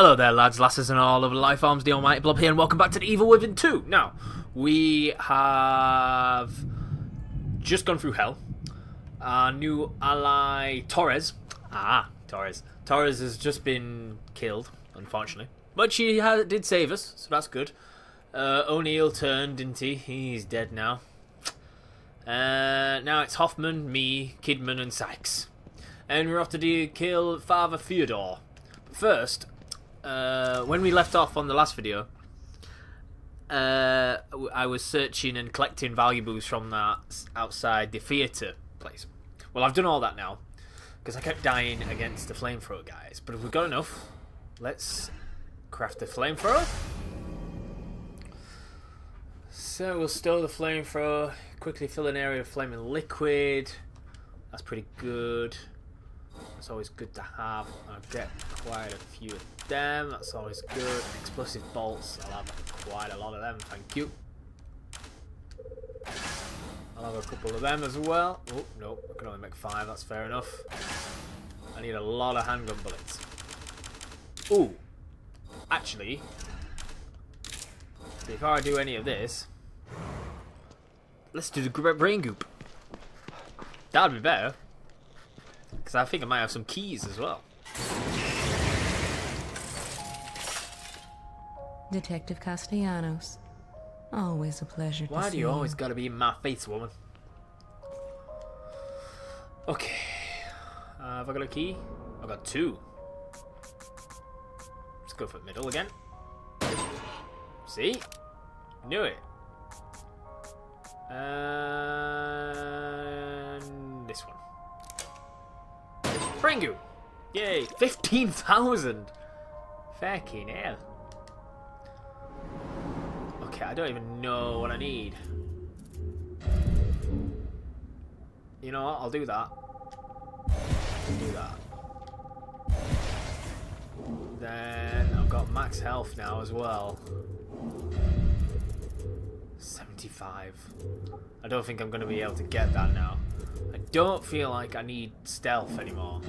Hello there, lads, lasses, and all of life arms. The Almighty Blob here, and welcome back to the Evil Within 2. Now, we have just gone through hell. Our new ally, Torres. Ah, Torres. Torres has just been killed, unfortunately. But she ha did save us, so that's good. Uh, O'Neal turned, didn't he? He's dead now. Uh, now it's Hoffman, me, Kidman, and Sykes. And we're off to kill Father Theodore. But first, uh, when we left off on the last video, uh, I was searching and collecting valuables from that outside the theatre place. Well, I've done all that now because I kept dying against the flamethrower guys. But if we've got enough, let's craft the flamethrower. So we'll stow the flamethrower, quickly fill an area of flaming liquid. That's pretty good. That's always good to have. I'll get quite a few of them. That's always good. Explosive bolts. I'll have quite a lot of them. Thank you. I'll have a couple of them as well. Oh, no. I can only make five. That's fair enough. I need a lot of handgun bullets. Ooh. Actually, before I do any of this, let's do the brain goop. That'd be better. Because I think I might have some keys as well. Detective Castellanos. Always a pleasure Why to do see you always gotta be in my face, woman? Okay. Uh, have I got a key? I've got two. Let's go for the middle again. See? Knew it. And Pringu! Yay! 15,000! Fucking hell. Okay, I don't even know what I need. You know what? I'll do that. I'll do that. Then I've got max health now as well. 75. I don't think I'm going to be able to get that now. I don't feel like I need stealth anymore.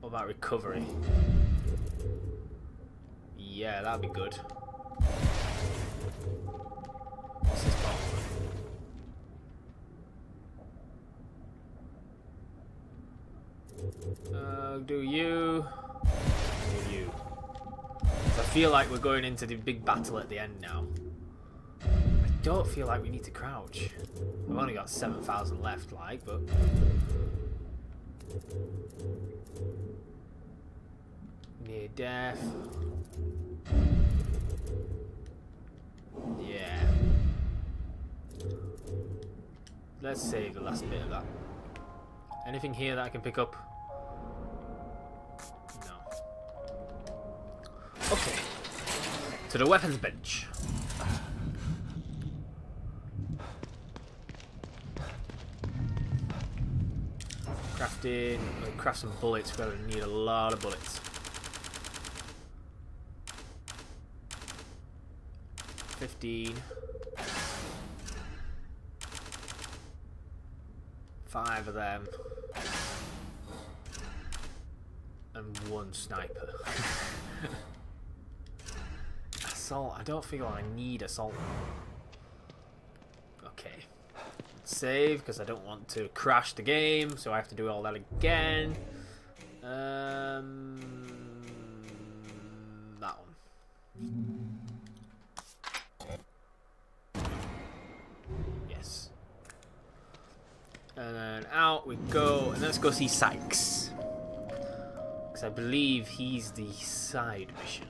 What about recovery? Yeah, that'd be good. What's this bottom? Uh, do you? Do you? I feel like we're going into the big battle at the end now. I don't feel like we need to crouch. I've only got 7,000 left, like, but... Near death. Yeah. Let's save the last bit of that. Anything here that I can pick up? To the weapons bench. Crafting, craft some bullets. We're to need a lot of bullets. Fifteen. Five of them. And one sniper. assault. I don't feel I need assault. Okay. Let's save because I don't want to crash the game, so I have to do all that again. Um, that one. Yes. And then out we go, and let's go see Sykes. Because I believe he's the side mission.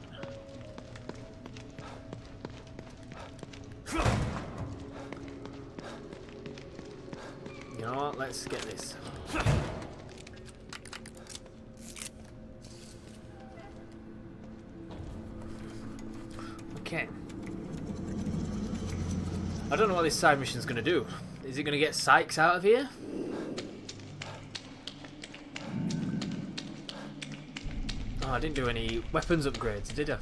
Let's get this. Okay. I don't know what this side mission's going to do. Is it going to get Sykes out of here? Oh, I didn't do any weapons upgrades, did I?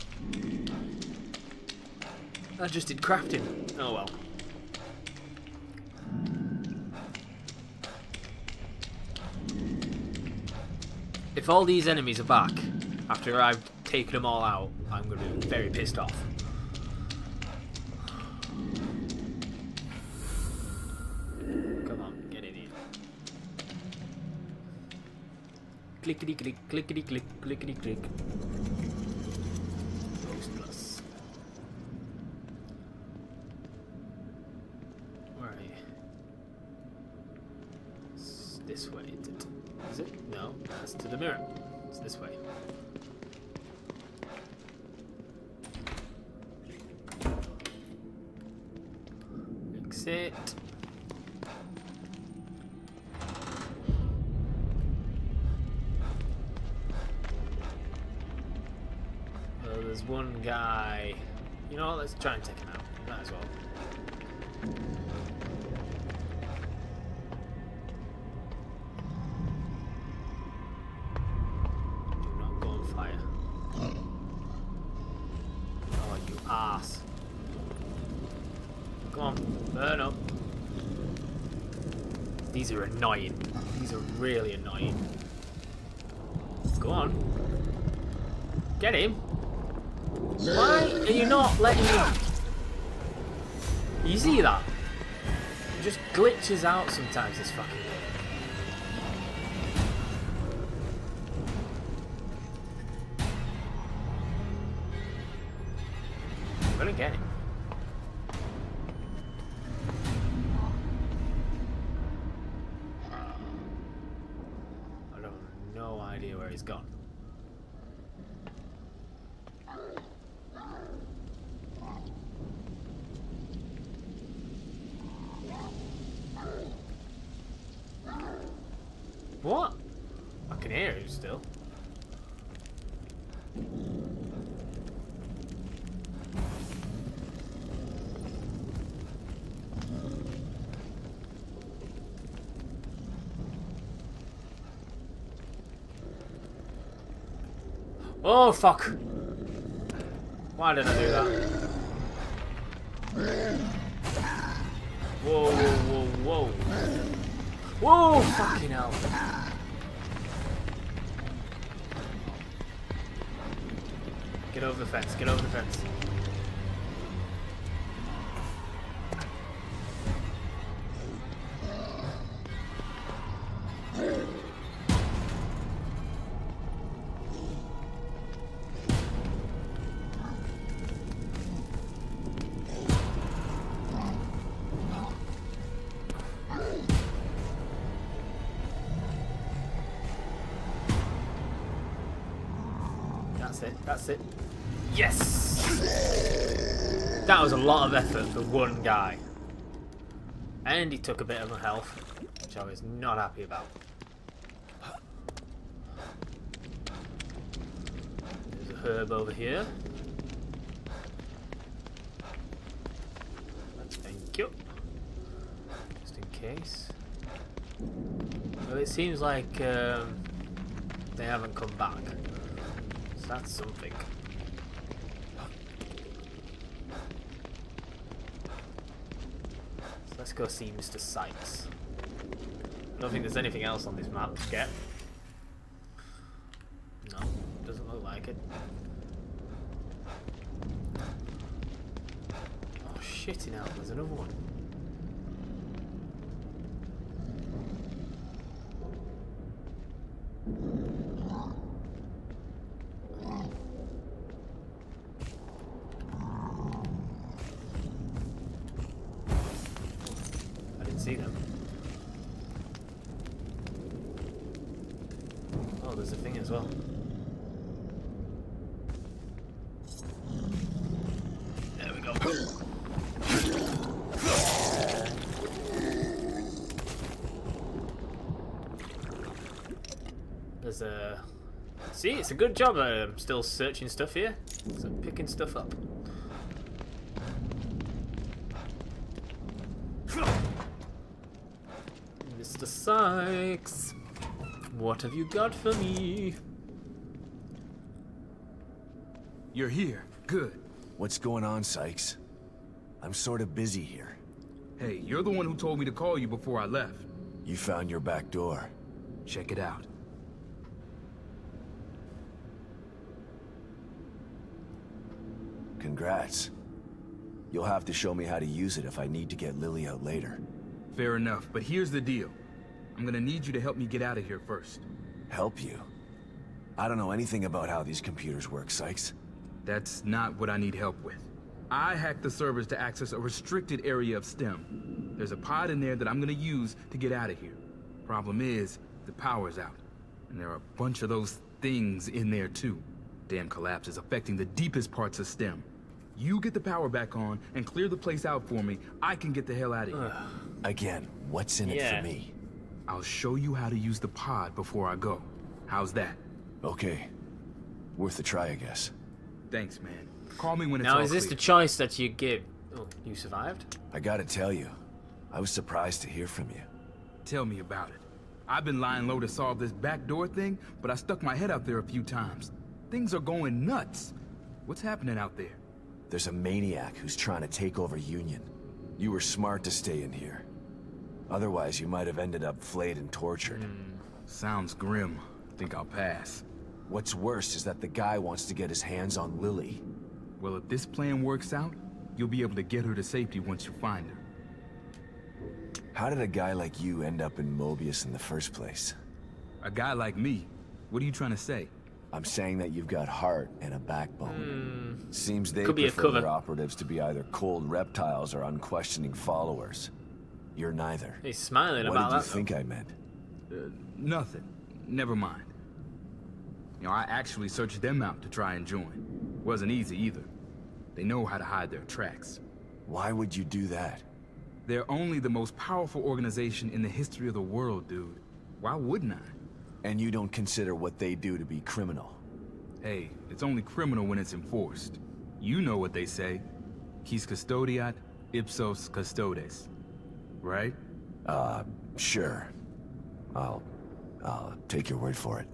I just did crafting. Oh well. If all these enemies are back after I've taken them all out, I'm going to be very pissed off. Come on, get in here. Clickety click, clickety click, clickety click. You see that? It just glitches out sometimes, this fucking thing. I'm gonna get him. I don't no idea where he's gone. What? I can hear him still. Oh fuck! Why did I do that? Whoa, whoa, whoa, whoa! Whoa, fucking hell. Get over the fence, get over the fence. Lot of effort for one guy. And he took a bit of my health, which I was not happy about. There's a herb over here. Thank you. Just in case. Well, it seems like um, they haven't come back. So that's something. Go see Mr. Sykes. I don't think there's anything else on this map to get. No, doesn't look like it. Oh shit, hell, there's another one. I didn't see them. Oh, there's a thing as well. There we go. There's a. Uh, see, it's a good job. Uh, I'm still searching stuff here. So I'm picking stuff up. Mr. Sykes, what have you got for me? You're here. Good. What's going on, Sykes? I'm sort of busy here. Hey, you're the one who told me to call you before I left. You found your back door. Check it out. Congrats. You'll have to show me how to use it if I need to get Lily out later. Fair enough, but here's the deal. I'm gonna need you to help me get out of here first. Help you? I don't know anything about how these computers work, Sykes. That's not what I need help with. I hacked the servers to access a restricted area of STEM. There's a pod in there that I'm gonna use to get out of here. Problem is, the power's out. And there are a bunch of those things in there too. Damn collapse is affecting the deepest parts of STEM. You get the power back on and clear the place out for me, I can get the hell out of here. Again, what's in it for me? I'll show you how to use the pod before I go. How's that? Okay. Worth a try, I guess. Thanks, man. Call me when it's Now, all is this the choice that you give? Oh, you survived? I gotta tell you, I was surprised to hear from you. Tell me about it. I've been lying low to solve this backdoor thing, but I stuck my head out there a few times. Things are going nuts. What's happening out there? There's a maniac who's trying to take over Union. You were smart to stay in here. Otherwise, you might have ended up flayed and tortured. Hmm, sounds grim. Think I'll pass. What's worse is that the guy wants to get his hands on Lily. Well, if this plan works out, you'll be able to get her to safety once you find her. How did a guy like you end up in Mobius in the first place? A guy like me, what are you trying to say? I'm saying that you've got heart and a backbone. Hmm. Seems they Could be a prefer their cover. operatives to be either cold reptiles or unquestioning followers. You're neither. He's smiling What about that. What did you that. think I meant? Uh, nothing. Never mind. You know, I actually searched them out to try and join. Wasn't easy either. They know how to hide their tracks. Why would you do that? They're only the most powerful organization in the history of the world, dude. Why wouldn't I? And you don't consider what they do to be criminal. Hey, it's only criminal when it's enforced. You know what they say. Quis custodiet, ipsos custodes. Right? Uh, sure. I'll... I'll take your word for it.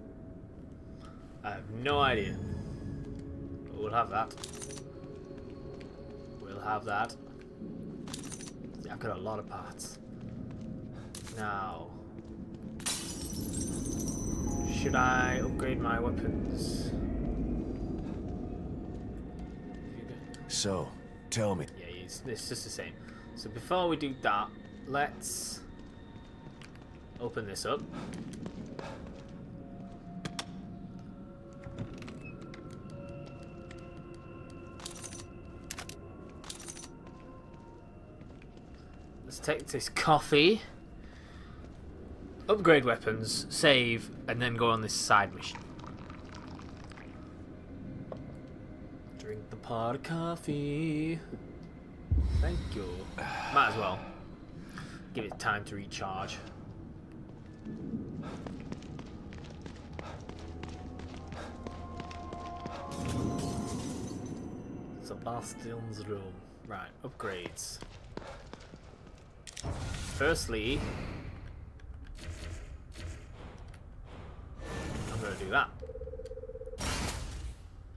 I have no idea. But we'll have that. We'll have that. Yeah, I've got a lot of parts. Now... Should I upgrade my weapons? So, tell me. Yeah, it's, it's just the same. So before we do that, let's open this up. Let's take this coffee, upgrade weapons, save, and then go on this side mission. Drink the pot of coffee. Thank you. Might as well. Give it time to recharge. Sebastian's room. Right, upgrades. Firstly,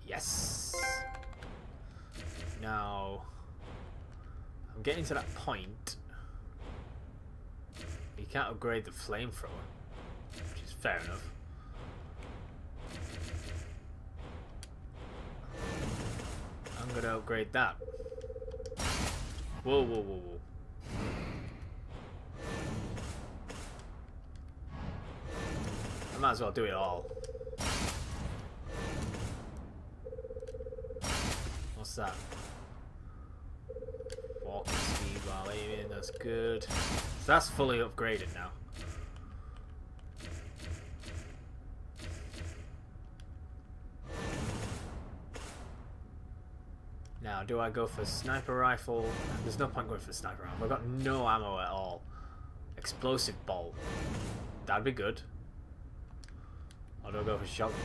Yes. Now, I'm getting to that point. You can't upgrade the flamethrower, which is fair enough. I'm gonna upgrade that. Whoa, whoa, whoa, whoa. I might as well do it all. That? Walking speed while aiming, that's good. So that's fully upgraded now. Now, do I go for sniper rifle? There's no point going for sniper rifle. I've got no ammo at all. Explosive bolt. That'd be good. Or do I go for shotgun?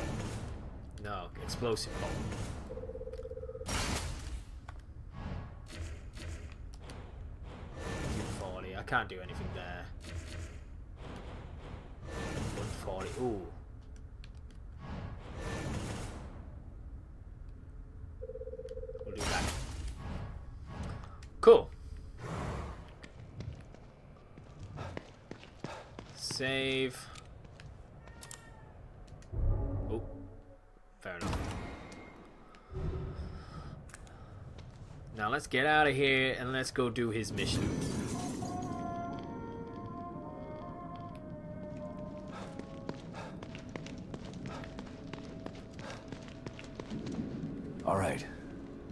No, explosive bolt. Can't do anything there. 140. Ooh. We'll do that. Cool. Save. Oh, fair enough. Now let's get out of here and let's go do his mission.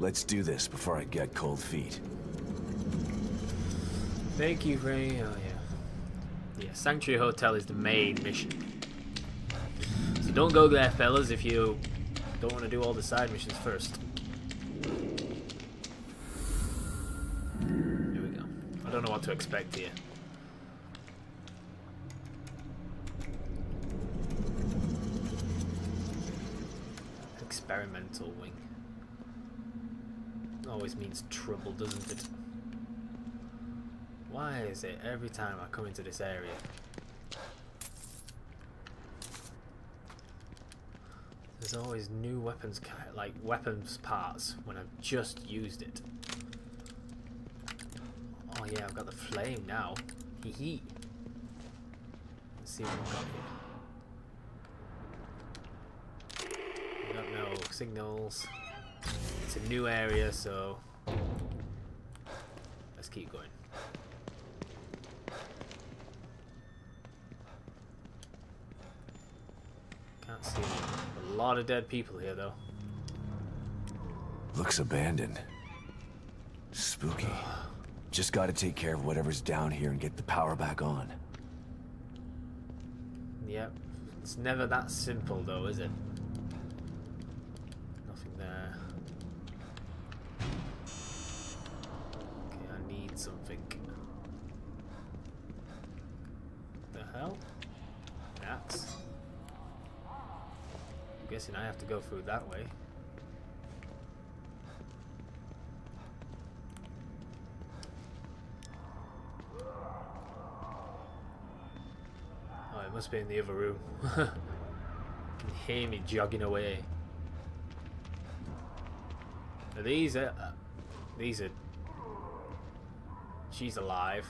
Let's do this before I get cold feet. Thank you, Ray. Oh, yeah. Yeah, Sanctuary Hotel is the main mission. So don't go there, fellas, if you don't want to do all the side missions first. Here we go. I don't know what to expect here. Experimental wing. Always means trouble, doesn't it? Why is it every time I come into this area? There's always new weapons, like weapons parts, when I've just used it. Oh yeah, I've got the flame now. Hee hee. Let's see what we've got here. Signals. A new area, so let's keep going. Can't see a lot of dead people here, though. Looks abandoned. Spooky. Just gotta take care of whatever's down here and get the power back on. Yep. It's never that simple, though, is it? Nothing there. Okay, I need something. The hell? That's. I'm guessing I have to go through that way. Oh, it must be in the other room. you can hear me jogging away. These are uh, these are she's alive.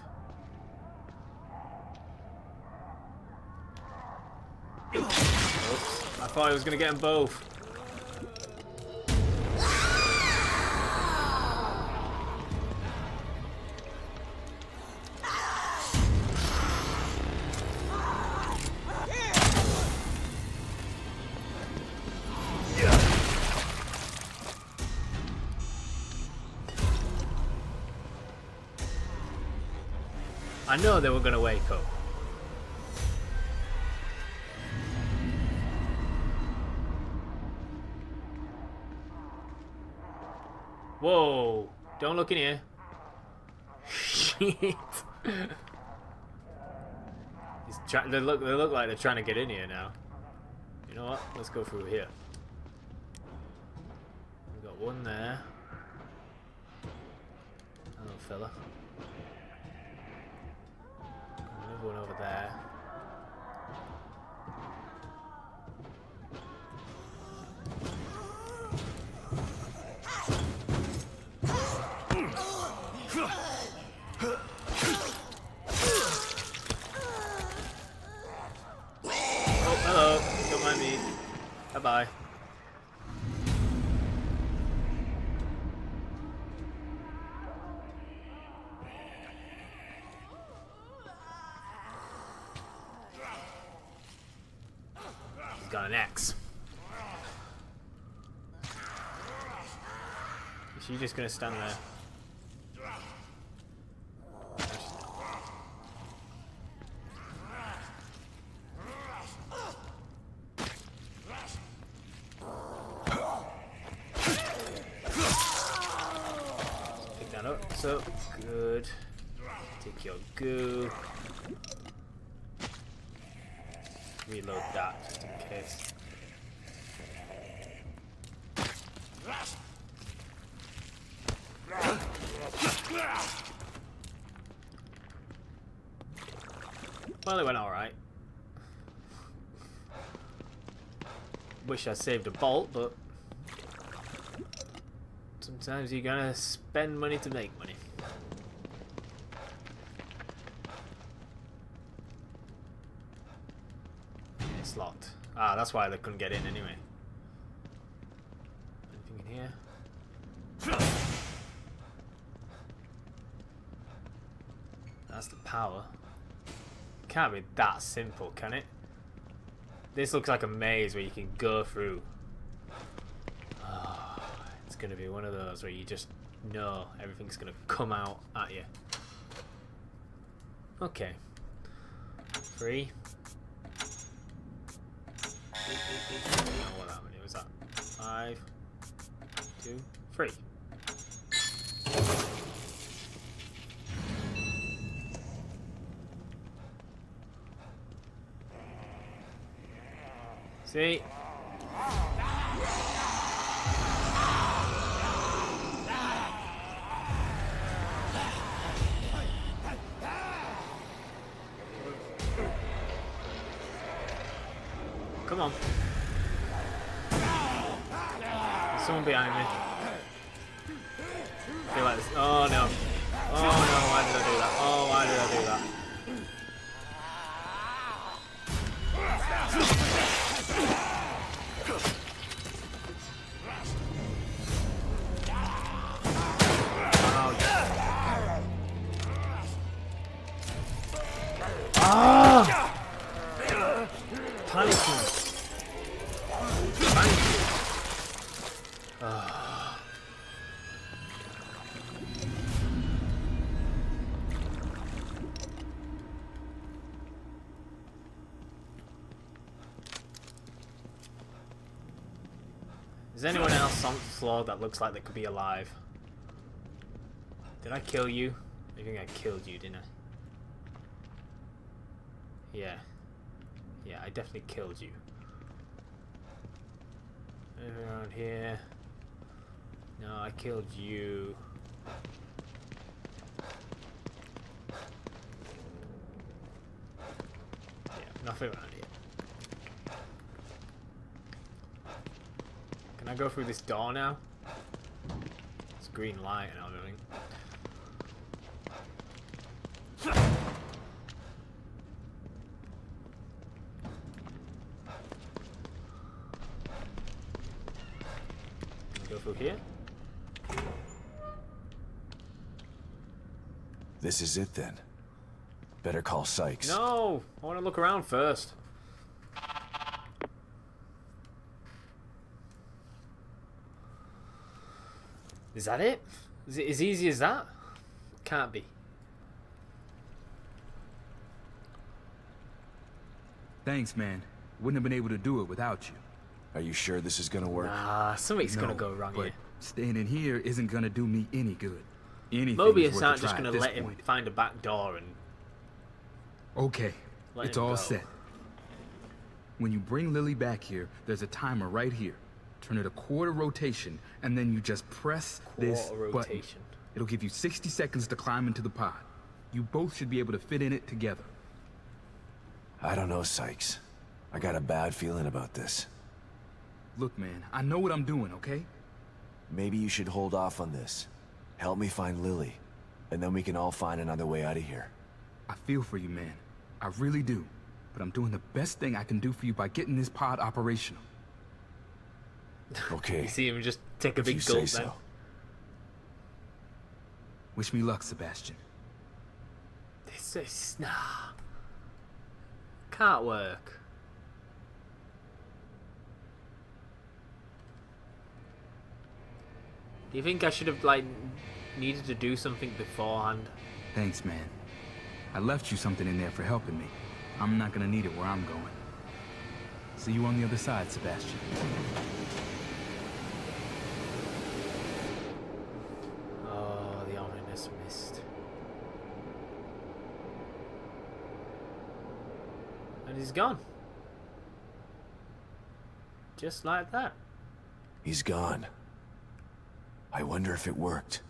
I thought I was gonna get them both. I know they were gonna wake up. Don't look in here. Shit! He's they look. They look like they're trying to get in here now. You know what? Let's go through here. We've got one there. Hello, fella. Just gonna stand there? Pick that up. So good. Take your goo. Reload that just in case. Well, it went alright. Wish I saved a bolt, but sometimes you gotta spend money to make money. It's locked. Ah, that's why they couldn't get in anyway. Anything in here? Power. Can't be that simple, can it? This looks like a maze where you can go through. Oh, it's going to be one of those where you just know everything's going to come out at you. Okay. Three. What was that? Five, two, three. See? That looks like they could be alive? Did I kill you? I think I killed you, didn't I? Yeah. Yeah, I definitely killed you. Around here? No, I killed you. Yeah, nothing around here. Can I go through this door now? It's green light and everything. Go through here? This is it then. Better call Sykes. No! I want to look around first. Is that it? Is it as easy as that? Can't be. Thanks, man. Wouldn't have been able to do it without you. Are you sure this is gonna work? Nah, something's No, gonna go wrong but here. staying in here isn't gonna do me any good. Anything is Mobius worth aren't just gonna at this let him point. find a back door and Okay, Let it's him all go. set. When you bring Lily back here, there's a timer right here. Turn it a quarter rotation, and then you just press this quarter button. rotation. It'll give you 60 seconds to climb into the pod. You both should be able to fit in it together. I don't know, Sykes. I got a bad feeling about this. Look, man, I know what I'm doing, okay? Maybe you should hold off on this. Help me find Lily, and then we can all find another way out of here. I feel for you, man. I really do. But I'm doing the best thing I can do for you by getting this pod operational. Okay. you see him just take a if big gulp then. so. Wish me luck, Sebastian. This is nah. Can't work. Do you think I should have like needed to do something beforehand? Thanks, man. I left you something in there for helping me. I'm not gonna need it where I'm going. See you on the other side, Sebastian. Oh, the ominous mist. And he's gone. Just like that. He's gone. I wonder if it worked.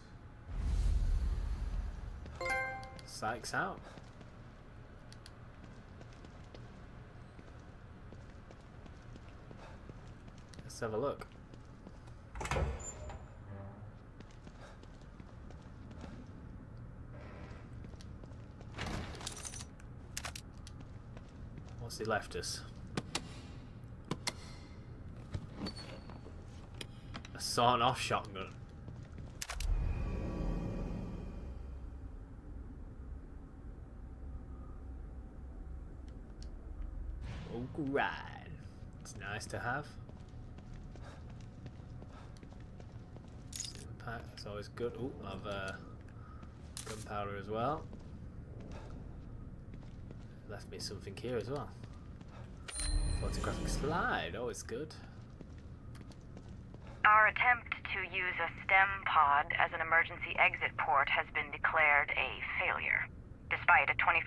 Sykes out. Let's have a look. What's he left us? A sawn off shotgun. Oh, Alright. It's nice to have. Impact is always good. Oh, I've uh, gunpowder as well. Left me something here as well. Photographic slide, oh, always good. Our attempt to use a STEM pod as an emergency exit port has been declared a failure. Despite a 25%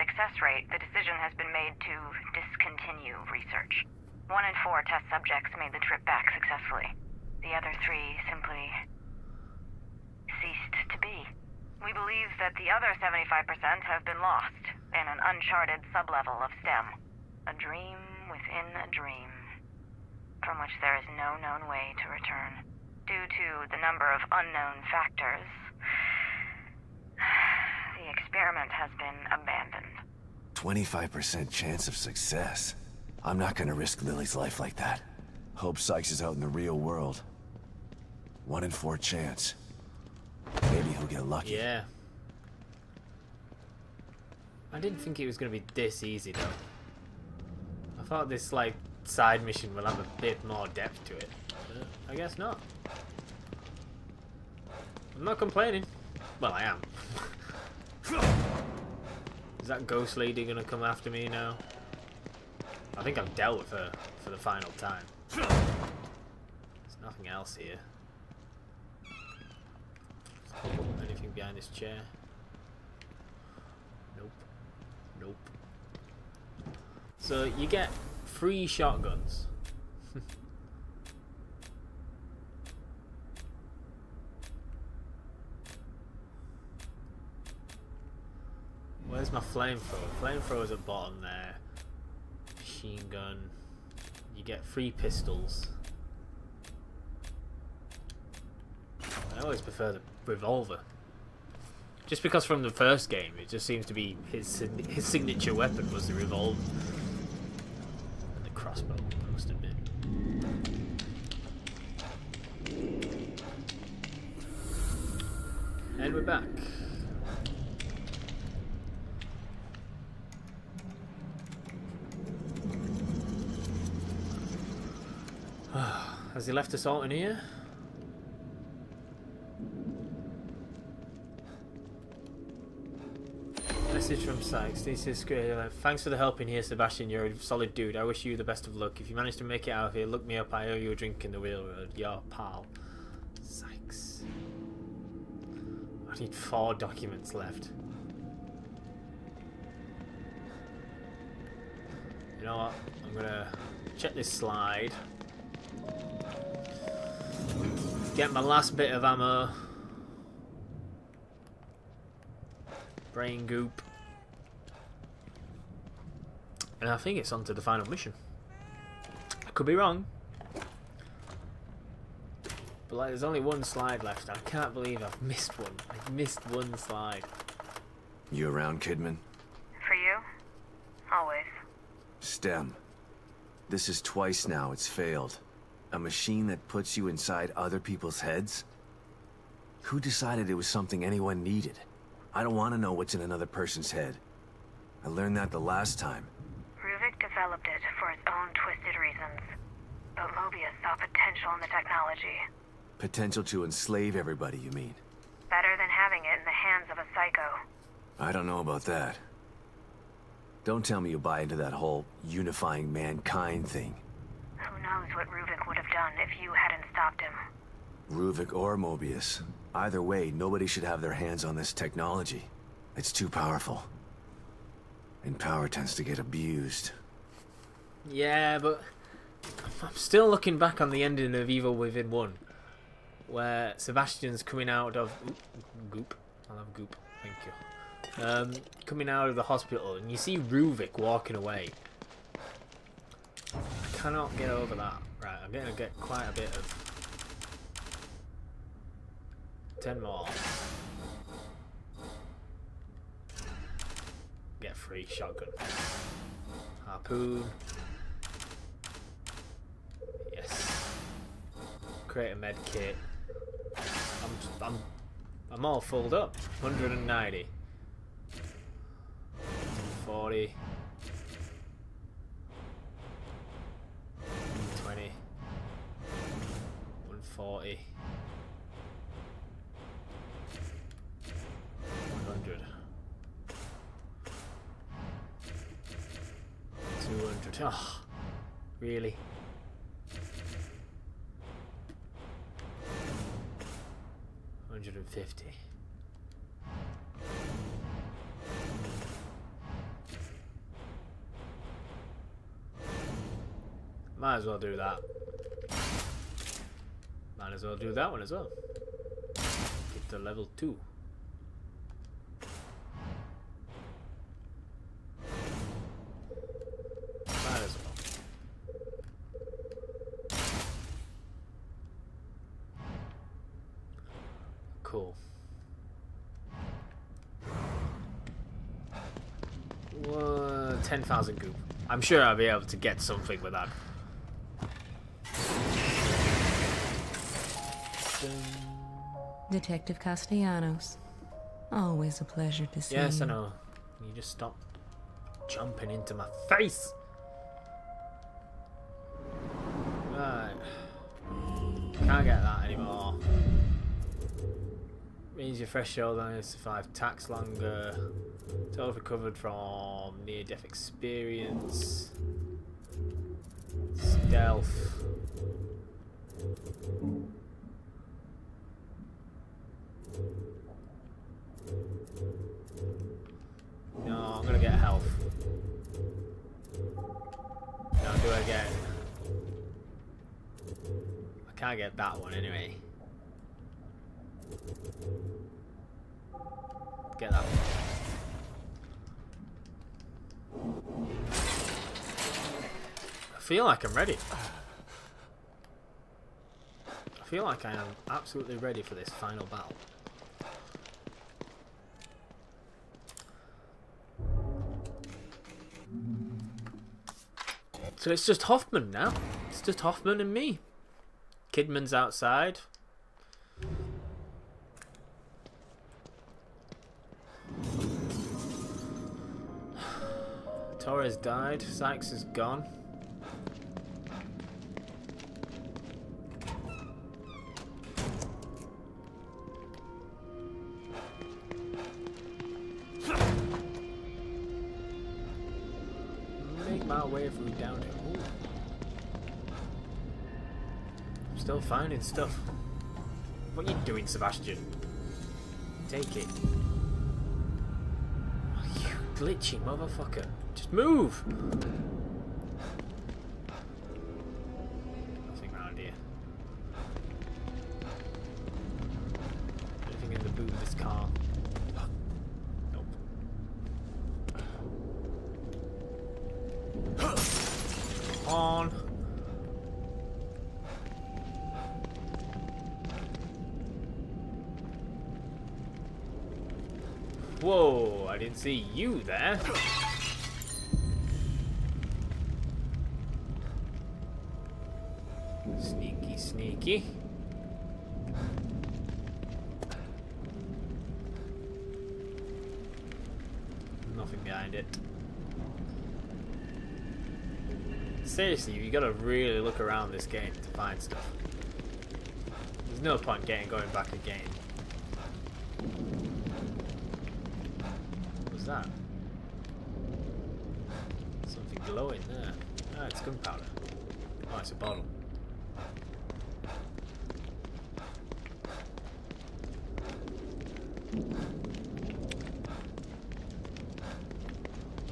success rate, the decision has been made to discontinue research. One in four test subjects made the trip back successfully. The other three simply ceased to be. We believe that the other 75% have been lost in an uncharted sublevel of STEM. A dream within a dream, from which there is no known way to return. Due to the number of unknown factors, the experiment has been abandoned. 25% chance of success. I'm not gonna risk Lily's life like that. Hope Sykes is out in the real world. One in four chance. Maybe he'll get lucky. Yeah. I didn't think it was going to be this easy though. I thought this like side mission will have a bit more depth to it. But I guess not. I'm not complaining. Well, I am. Is that ghost lady going to come after me now? I think I've dealt with her for the final time. There's nothing else here. Anything behind this chair? Nope. Nope. So you get three shotguns. Where's my flamethrower? Flamethrower's at bottom there. Machine gun. You get three pistols. I always prefer the revolver. Just because from the first game, it just seems to be his his signature weapon was the revolver and the crossbow. I must admit. And we're back. Has he left us all in here? Message from Sykes. This is great. Thanks for the help in here, Sebastian. You're a solid dude. I wish you the best of luck. If you manage to make it out of here, look me up. I owe you a drink in the railroad. Your pal. Sykes. I need four documents left. You know what? I'm gonna check this slide. Get my last bit of ammo. Brain goop. And I think it's on to the final mission. I could be wrong. But like there's only one slide left. I can't believe I've missed one. I've missed one slide. You around, Kidman? For you? Always. STEM. This is twice now it's failed. A machine that puts you inside other people's heads? Who decided it was something anyone needed? I don't want to know what's in another person's head. I learned that the last time. Developed it for its own twisted reasons. But Mobius saw potential in the technology. Potential to enslave everybody, you mean? Better than having it in the hands of a psycho. I don't know about that. Don't tell me you buy into that whole unifying mankind thing. Who knows what Ruvik would have done if you hadn't stopped him. Ruvik or Mobius. Either way, nobody should have their hands on this technology. It's too powerful. And power tends to get abused. Yeah, but I'm still looking back on the ending of Evil Within 1. Where Sebastian's coming out of... Goop. I'll have goop. Thank you. Um, coming out of the hospital and you see Ruvik walking away. I cannot get over that. Right, I'm going to get quite a bit of... 10 more. Get free shotgun. Harpoon. create a med kit. I'm, I'm, I'm all filled up. 190. 40. 20. 140. 100. 200. Oh, ah, really? 150. Might as well do that. Might as well do that one as well. Get to level 2. 10,000 goop. I'm sure I'll be able to get something with that. Detective Castellanos. Always a pleasure to see Yes, you. I know. You just stop jumping into my face. Right. Can't get that. Means your fresh shoulder survive tax longer. Total recovered from near death experience. Stealth. No, I'm gonna get health. No, do I get? I can't get that one anyway. Get one. I feel like I'm ready. I feel like I am absolutely ready for this final battle. So it's just Hoffman now. It's just Hoffman and me. Kidman's outside. Torres died. Sykes is gone. Make my way through down. I'm still finding stuff. What are you doing, Sebastian? Take it. Glitchy motherfucker. Just move! Gotta really look around this game to find stuff. There's no point getting going back again. What was that? Something glowing there. Ah, it's gunpowder. Oh, it's a bottle.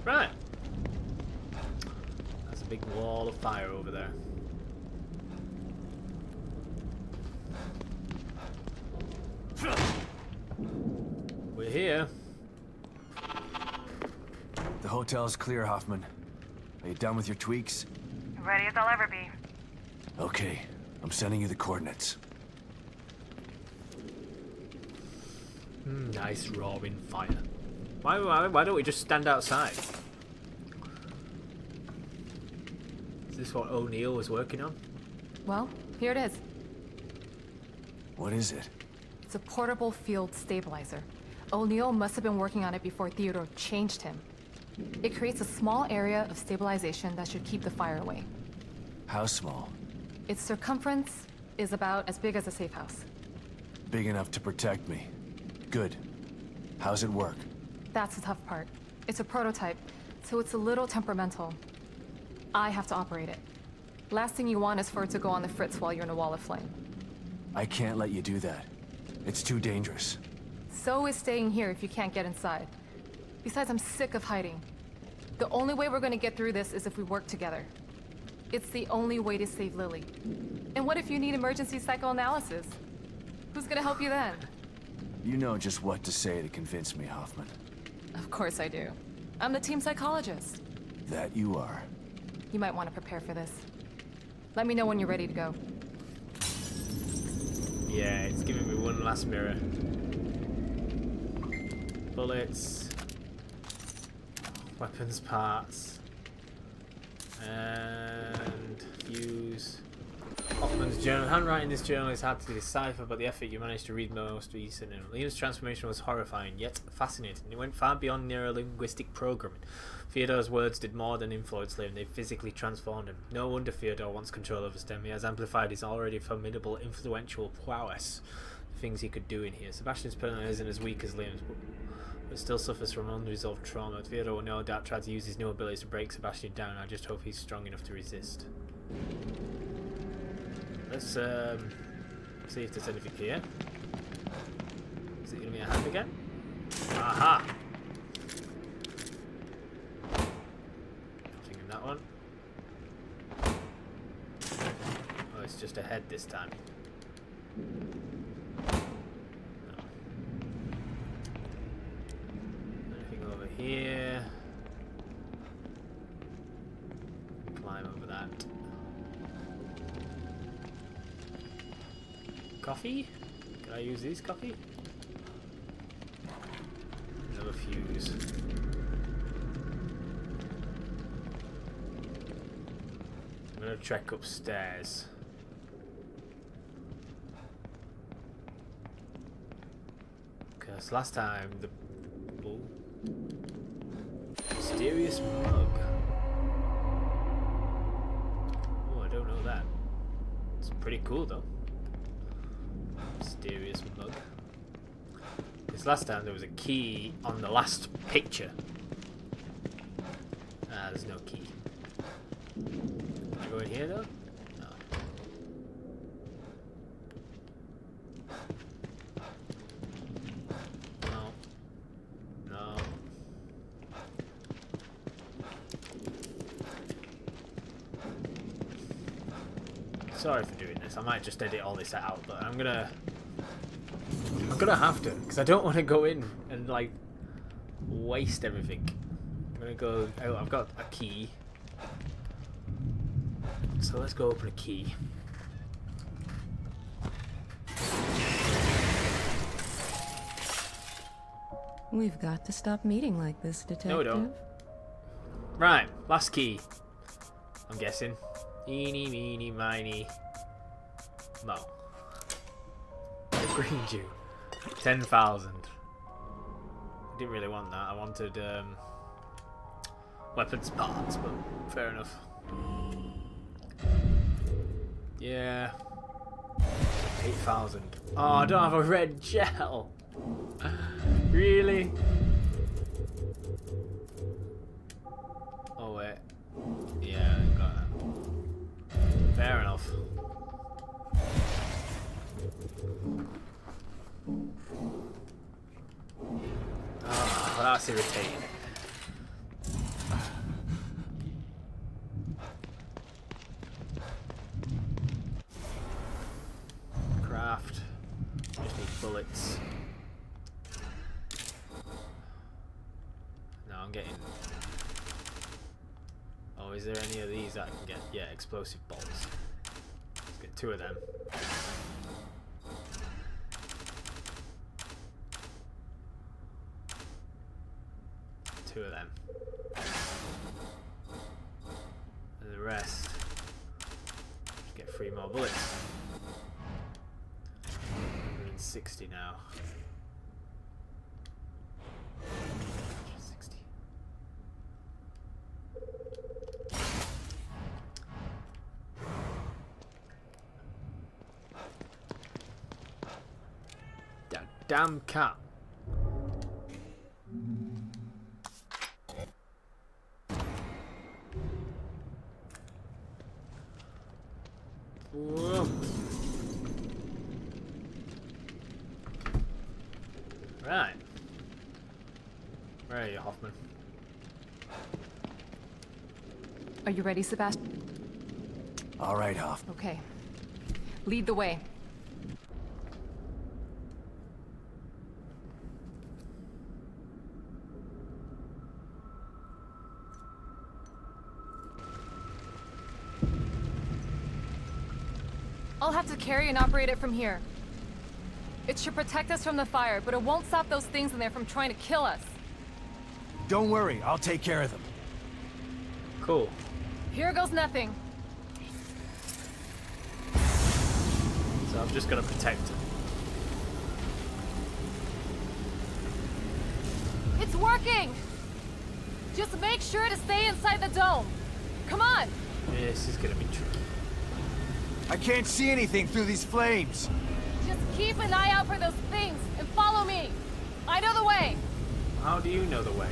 Right. That's a big wall of fire over there. We're here. The hotel's clear, Hoffman. Are you done with your tweaks? Ready as I'll ever be. Okay, I'm sending you the coordinates. Mm, nice roaring fire. Why, why, why don't we just stand outside? Is this what O'Neal was working on? Well, here it is. What is it? It's a portable field stabilizer. O'Neal must have been working on it before Theodore changed him. It creates a small area of stabilization that should keep the fire away. How small? Its circumference is about as big as a safe house. Big enough to protect me. Good. How's it work? That's the tough part. It's a prototype, so it's a little temperamental. I have to operate it. Last thing you want is for it to go on the fritz while you're in a wall of flame. I can't let you do that. It's too dangerous. So is staying here if you can't get inside. Besides, I'm sick of hiding. The only way we're gonna get through this is if we work together. It's the only way to save Lily. And what if you need emergency psychoanalysis? Who's gonna help you then? You know just what to say to convince me, Hoffman. Of course I do. I'm the team psychologist. That you are. You might want to prepare for this. Let me know when you're ready to go. Yeah, it's giving me one last mirror. Bullets. Weapons parts. And fuse. Hoffman's journal. Handwriting this journal is hard to decipher, but the effort you managed to read most recent. And Liam's transformation was horrifying, yet fascinating. It went far beyond neurolinguistic programming. Theodore's words did more than influence Liam, they physically transformed him. No wonder Theodore wants control over STEM. He has amplified his already formidable, influential prowess. The things he could do in here. Sebastian's personality isn't as weak as Liam's, but, still suffers from unresolved trauma. Theodore will no doubt try to use his new abilities to break Sebastian down. I just hope he's strong enough to resist. Let's um, see if there's anything here. Is it going to be a hand again? Aha! Nothing in that one. Oh, it's just a head this time. No. Anything over here? Climb over that. Coffee? Can I use these coffee? Another fuse. I'm gonna trek upstairs. Because last time the mysterious mug. Oh, I don't know that. It's pretty cool though mysterious mug. Because last time there was a key on the last picture. Ah, there's no key. Can I go in here though? No. No. No. Sorry for doing this. I might just edit all this out, but I'm gonna I'm gonna have to, because I don't want to go in and like waste everything. I'm gonna go. Oh, I've got a key, so let's go open a key. We've got to stop meeting like this, detective. No, we don't. Right, last key. I'm guessing. Eeny, meeny, miny, mo. Green gel. 10,000. I didn't really want that. I wanted um, weapons parts, but fair enough. Yeah. 8,000. Oh, I don't have a red gel. really? That's irritating. Craft. Just need bullets. No, I'm getting... Oh, is there any of these I can get? Yeah, explosive bolts. Let's get two of them. Two of them. And the rest, get three more bullets. 160 now. 160. That damn cat. Right. Where are you, Hoffman? Are you ready, Sebastian? All right, Hoff. Okay. Lead the way. I'll have to carry and operate it from here. It should protect us from the fire, but it won't stop those things in there from trying to kill us. Don't worry, I'll take care of them. Cool. Here goes nothing. So I'm just gonna protect him. It's working! Just make sure to stay inside the dome. Come on! This is gonna be tricky. I can't see anything through these flames. Just keep an eye out for those things and follow me. I know the way. How do you know the way?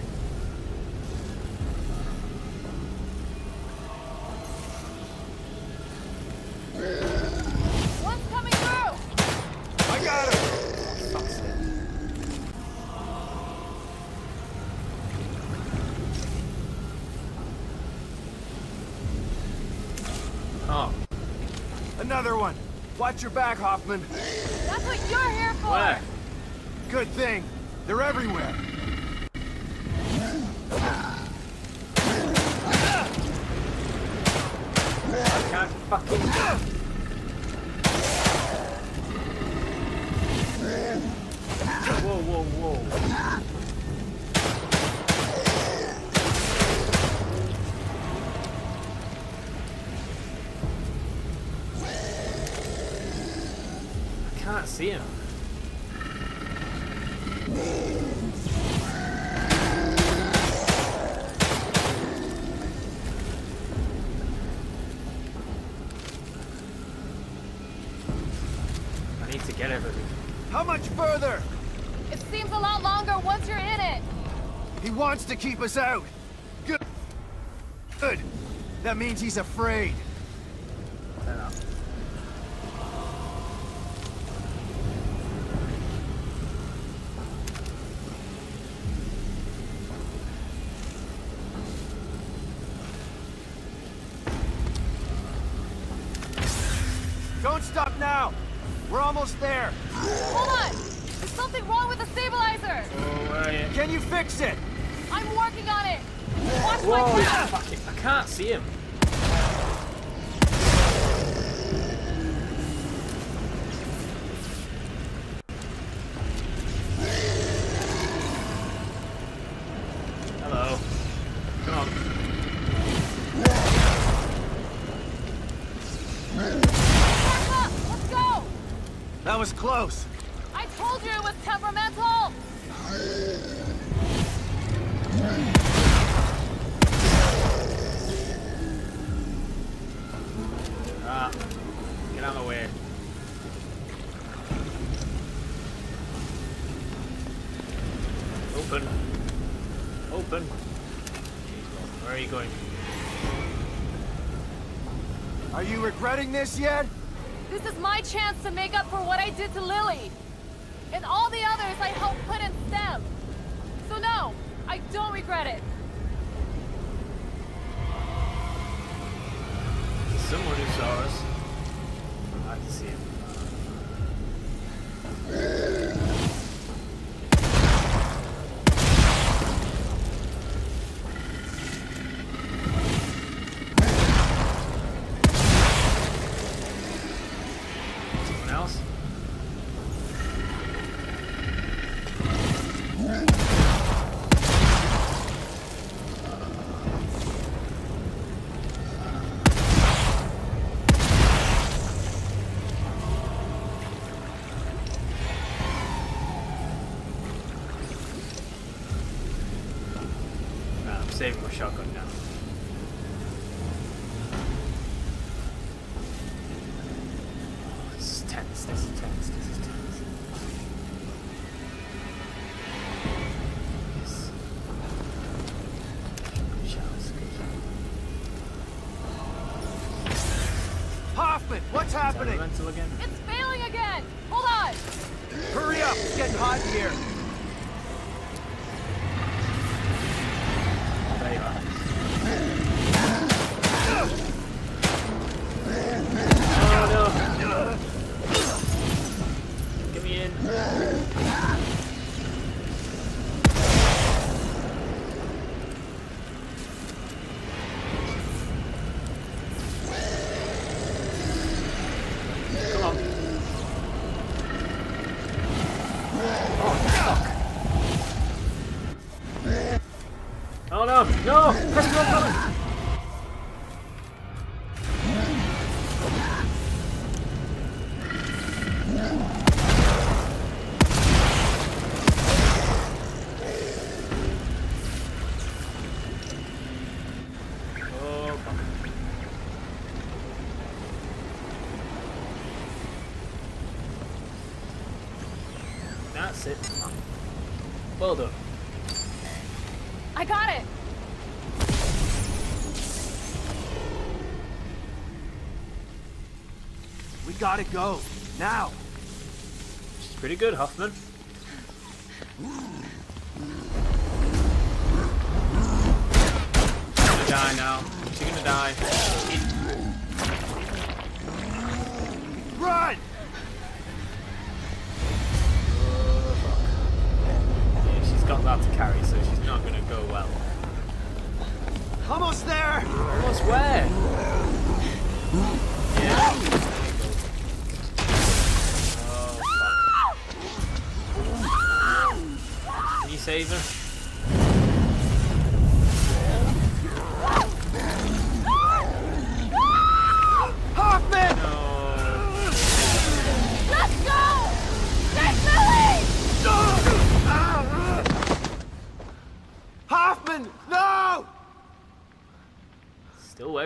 Your back, Hoffman. That's what you're here for! where? Good thing. They're everywhere. I can't fucking. Whoa, whoa, whoa. See him. I need to get everything. How much further? It seems a lot longer once you're in it. He wants to keep us out. Good. Good. That means he's afraid. Was close. I told you it was temperamental! Ah, get out of the way. Open. Open. Where are you going? Are you regretting this yet? Did to Lily. What's happening? It's failing again! Hold on! Hurry up. It's getting hot in here. Gotta go. Now. She's pretty good, Hoffman.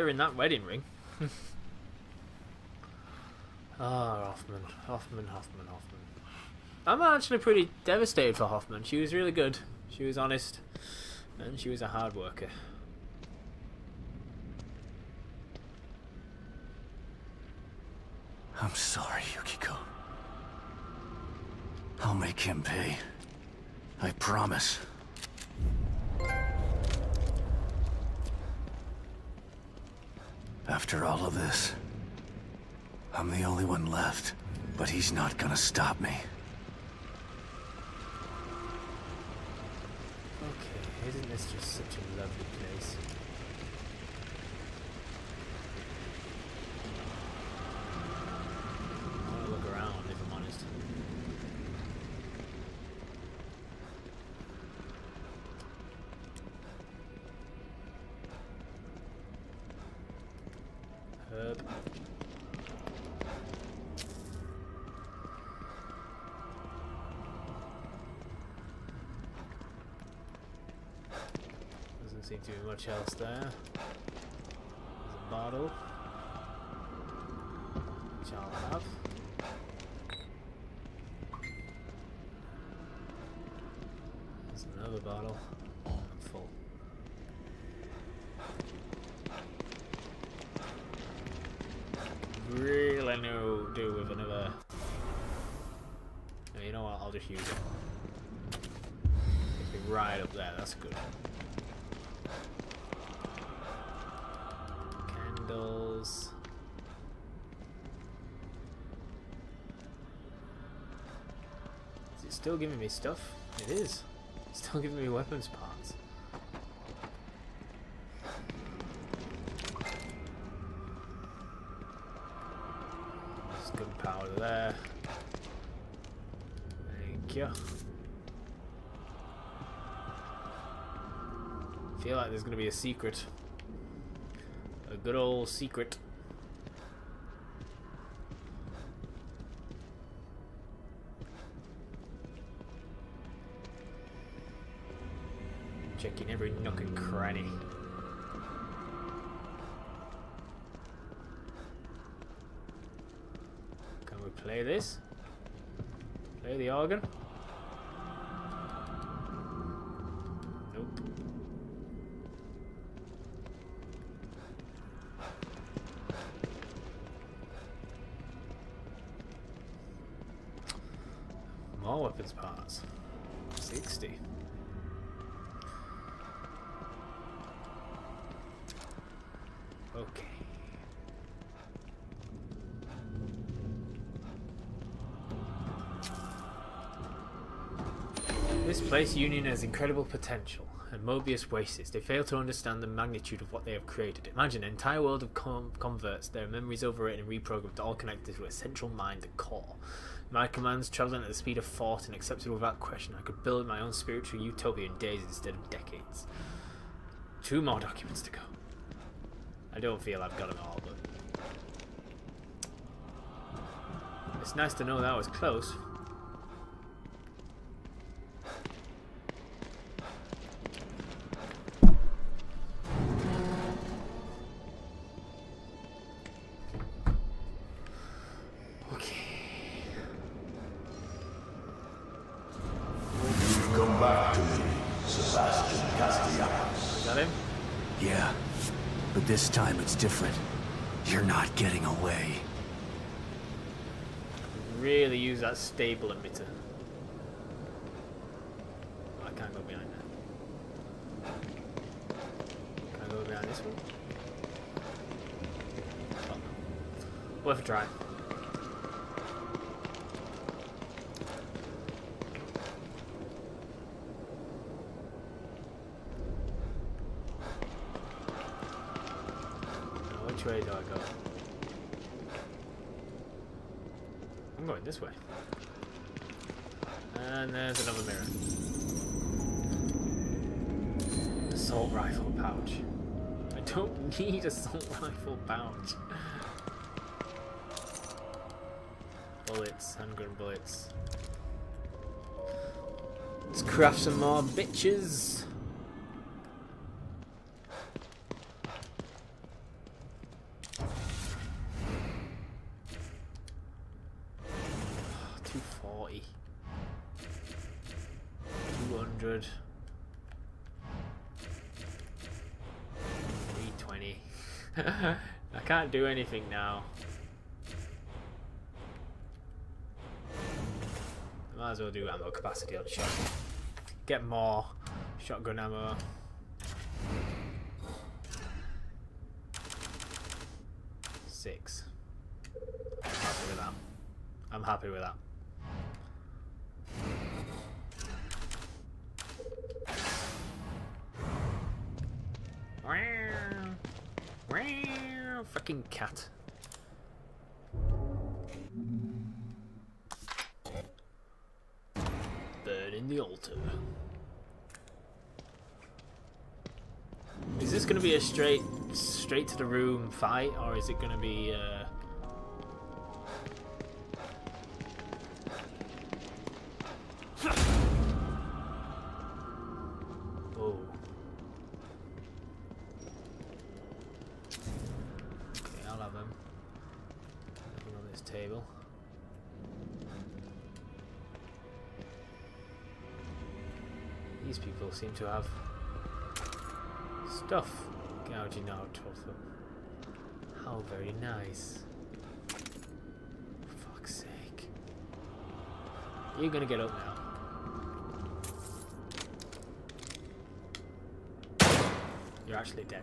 Wearing that wedding ring. Ah, Hoffman, Hoffman, Hoffman, Hoffman. I'm actually pretty devastated for Hoffman. She was really good. She was honest, and she was a hard worker. I'm sorry, Yukiko. I'll make him pay. I promise. After all of this, I'm the only one left, but he's not gonna stop me. Okay, isn't this just such a lovely Doesn't seem to be much else there. There's a bottle. Which I'll have. There's another bottle. I'm full. Really no do with another. You know what? I'll just use it. Right up there. That's good. Still giving me stuff? It is. Still giving me weapons parts. There's gunpowder there. Thank you. Feel like there's gonna be a secret. A good old secret. This place Union has incredible potential, and Mobius wastes. They fail to understand the magnitude of what they have created. Imagine an entire world of com- converts, their memories overwritten and reprogrammed, all connected to a central mind, the core. My commands traveling at the speed of thought and accepted without question. I could build my own spiritual utopia in days instead of decades. Two more documents to go. I don't feel I've got them all, but it's nice to know that I was close. Stable emitter. Oh, I can't go behind that. Can I go behind this one? Oh, no. Worth a try. Now, which way do I go? I'm going this way. And there's another mirror. Assault rifle pouch. I don't need assault rifle pouch. bullets, handgun bullets. Let's craft some more bitches. Anything now. Might as well do ammo capacity on shot. Get more shotgun ammo. Be a straight, straight to the room fight, or is it going to be? Uh... Oh. Okay, I'll have them. Nothing on this table. These people seem to have stuff How very nice. Fuck's sake. You're gonna get up now. You're actually dead.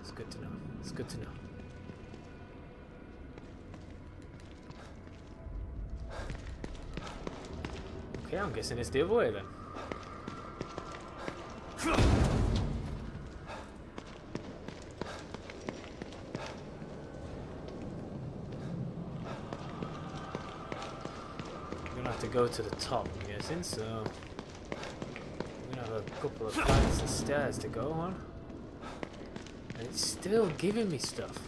It's good to know. It's good to know. Okay, I'm guessing it's the other way then. To the top, I'm guessing, so I'm gonna have a couple of flights of stairs to go on. And it's still giving me stuff.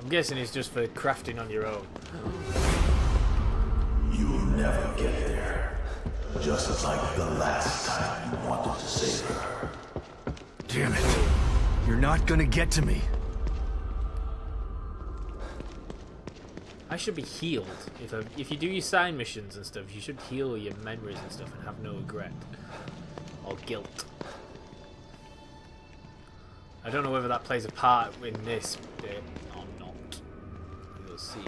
I'm guessing it's just for crafting on your own. You'll never get there. Just like the last time you wanted to save her. Damn it. You're not gonna get to me. I should be healed. If I, if you do your sign missions and stuff, you should heal your memories and stuff and have no regret or guilt. I don't know whether that plays a part in this bit or not. We'll see.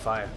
fire.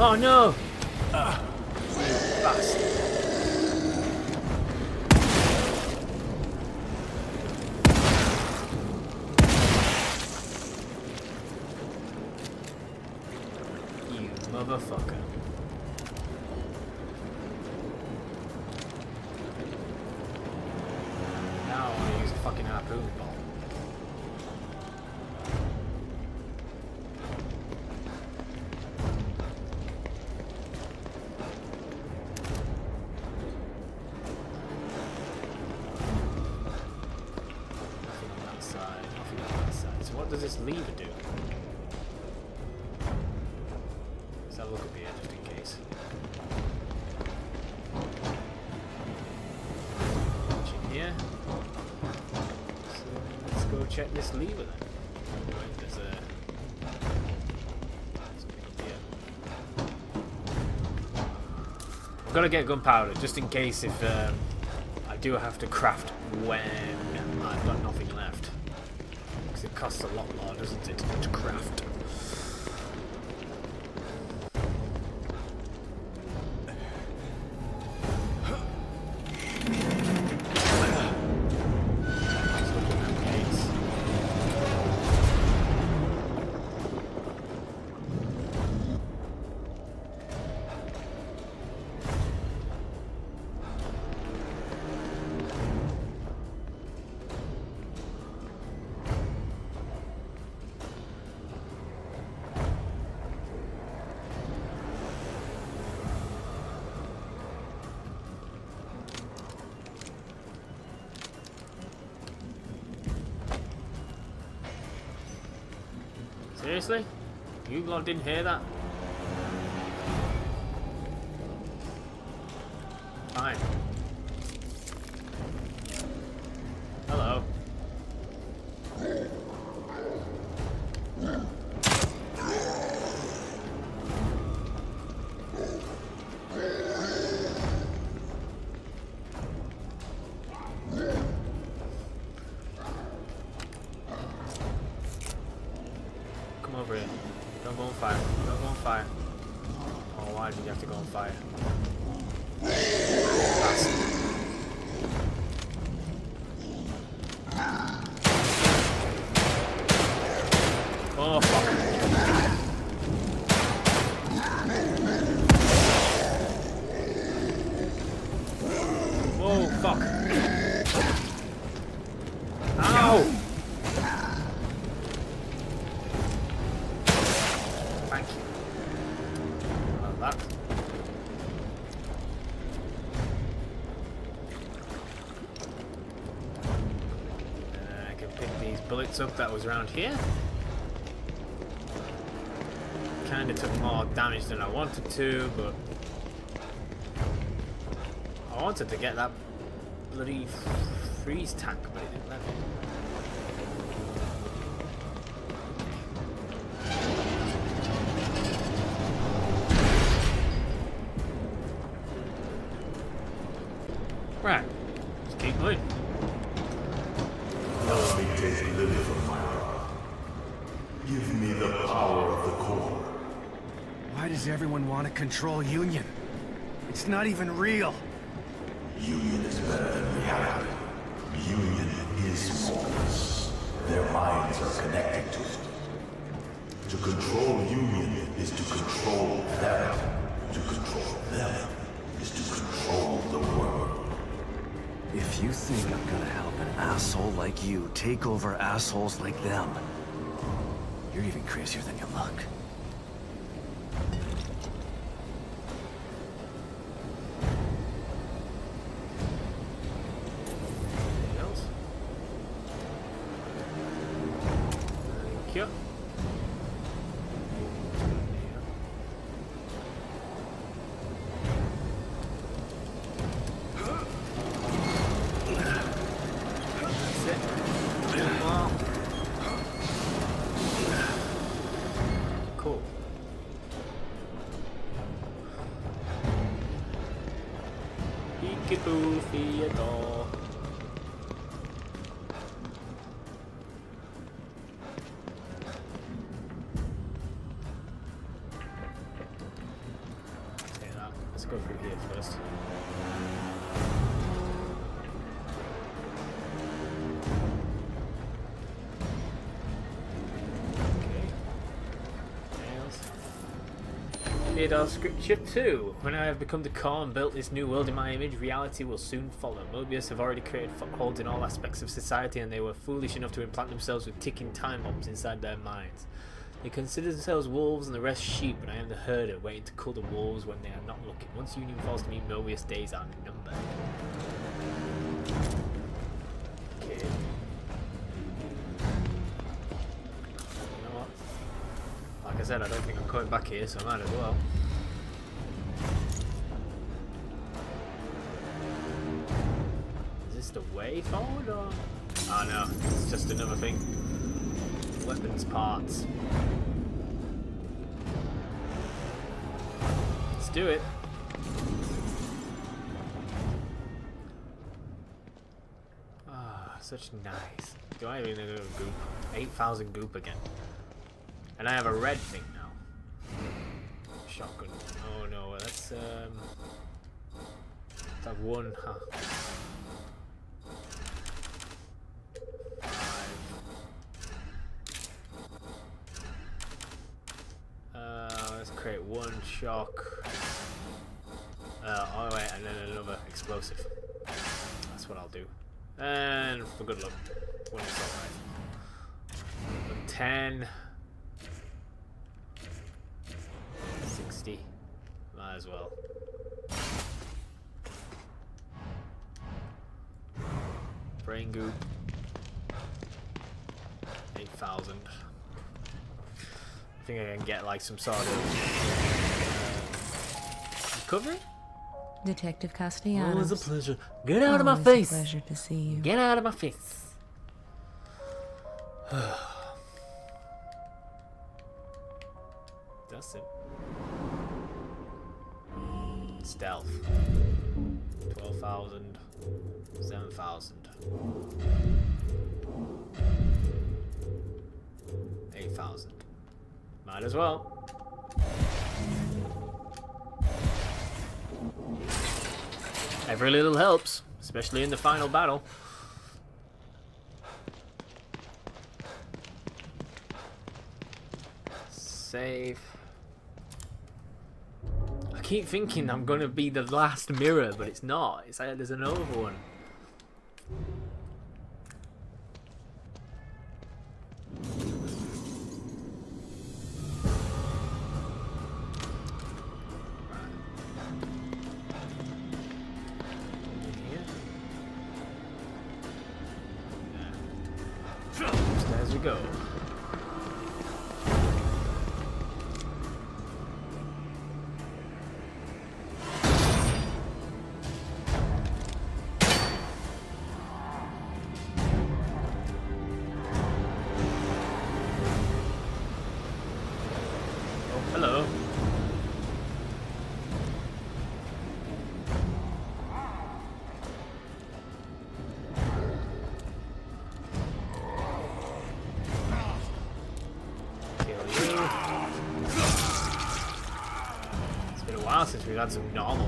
Oh no! got to get gunpowder, just in case if um, I do have to craft when I've got nothing left. Because it costs a lot more, doesn't it, to craft. Seriously? You lot didn't hear that? Bullets up that was around here. Kinda took more damage than I wanted to, but I wanted to get that bloody freeze tank, control Union? It's not even real. Union is better than reality. Union is Morpheus. Their minds are connected to it. To control Union is to control them. To control them is to control the world. If you think I'm gonna help an asshole like you take over assholes like them, you're even crazier than you look. Peekaboo, Theodore. Say Theodore Scripture too. When I have become the core and built this new world in my image, reality will soon follow. Mobius have already created footholds in all aspects of society and they were foolish enough to implant themselves with ticking time bombs inside their minds. They consider themselves wolves and the rest sheep, and I am the herder waiting to cull the wolves when they are not looking. Once Union falls to me, Mobius days are. Said, I don't think I'm coming back here, so I might as well. Is this the way forward or? Oh no, it's just another thing. Weapons parts. Let's do it. Ah, such nice. Do I even know goop? 8,000 goop again. And I have a red thing now. Shotgun. Oh no, let's um let's have one, huh? Uh, let's create one shock. Uh, oh wait, and then another explosive. That's what I'll do. And for good luck. Ten. 60. Might as well. Brain goop. 8,000. I think I can get like some sort of uh, recovery. Detective Castellanos. Always a pleasure. Get out of my Always a face. pleasure to see you. Get out of my face. That's it. Stealth. 12,000. 7,000. 8,000. Might as well. Every little helps, especially in the final battle. Save. Keep thinking I'm gonna be the last mirror, but it's not. It's like there's another one. Since some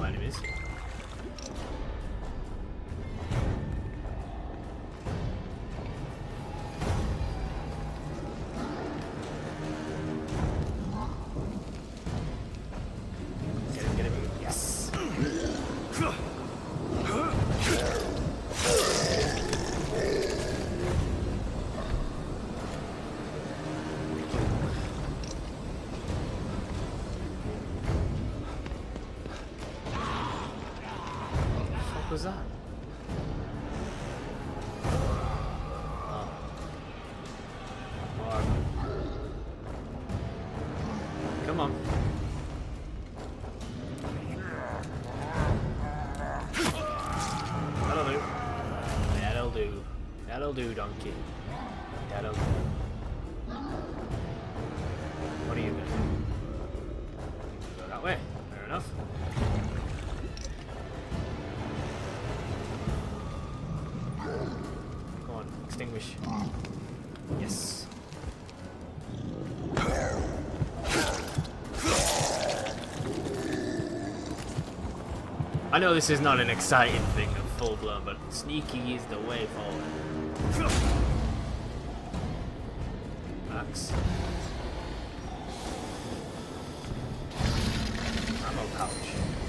know this is not an exciting thing of full blown, but sneaky is the way forward. Max. Ammo pouch.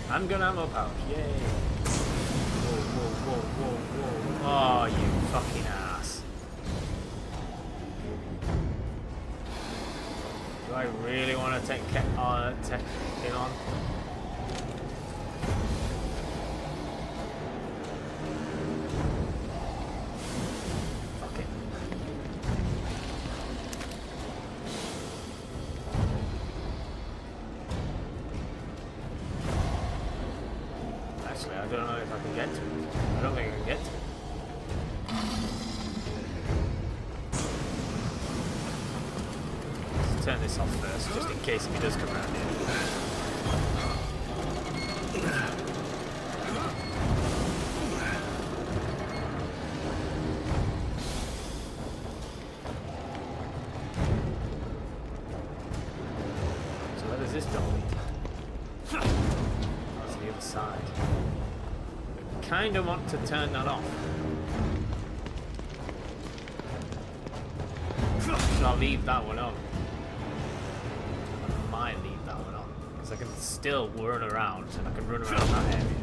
Handgun ammo pouch. Yay. Whoa, whoa, whoa, whoa, whoa. Oh, you fucking ass. Do I really want to take Ke- uh, take him on? Kind of want to turn that off. Should I leave that one on? I might leave that one on. Because I can still run around and I can run around that area.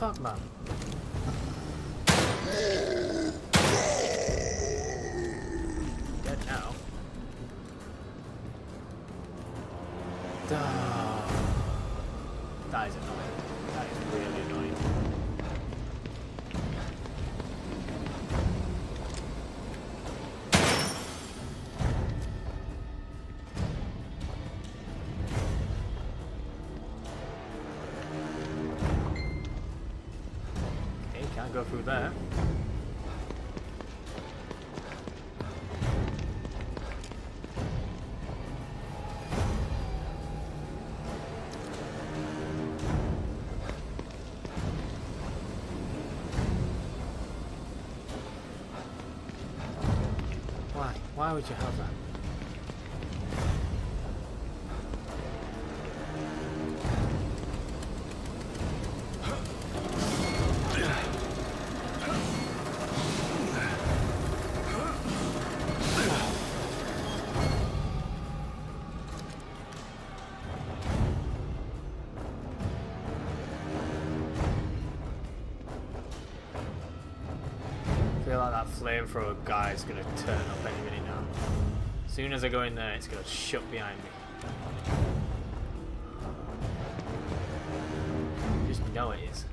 Fuck, man? Go through there. Why? Why would you have that? That flamethrower guy is gonna turn up any minute now. As soon as I go in there, it's gonna shut behind me. Just know it is.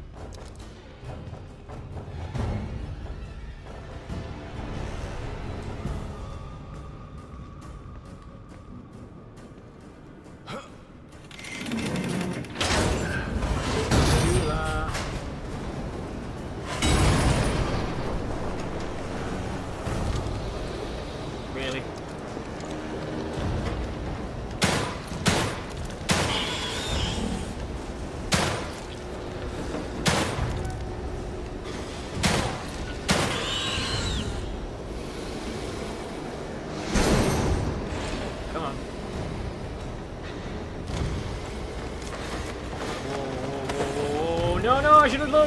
No,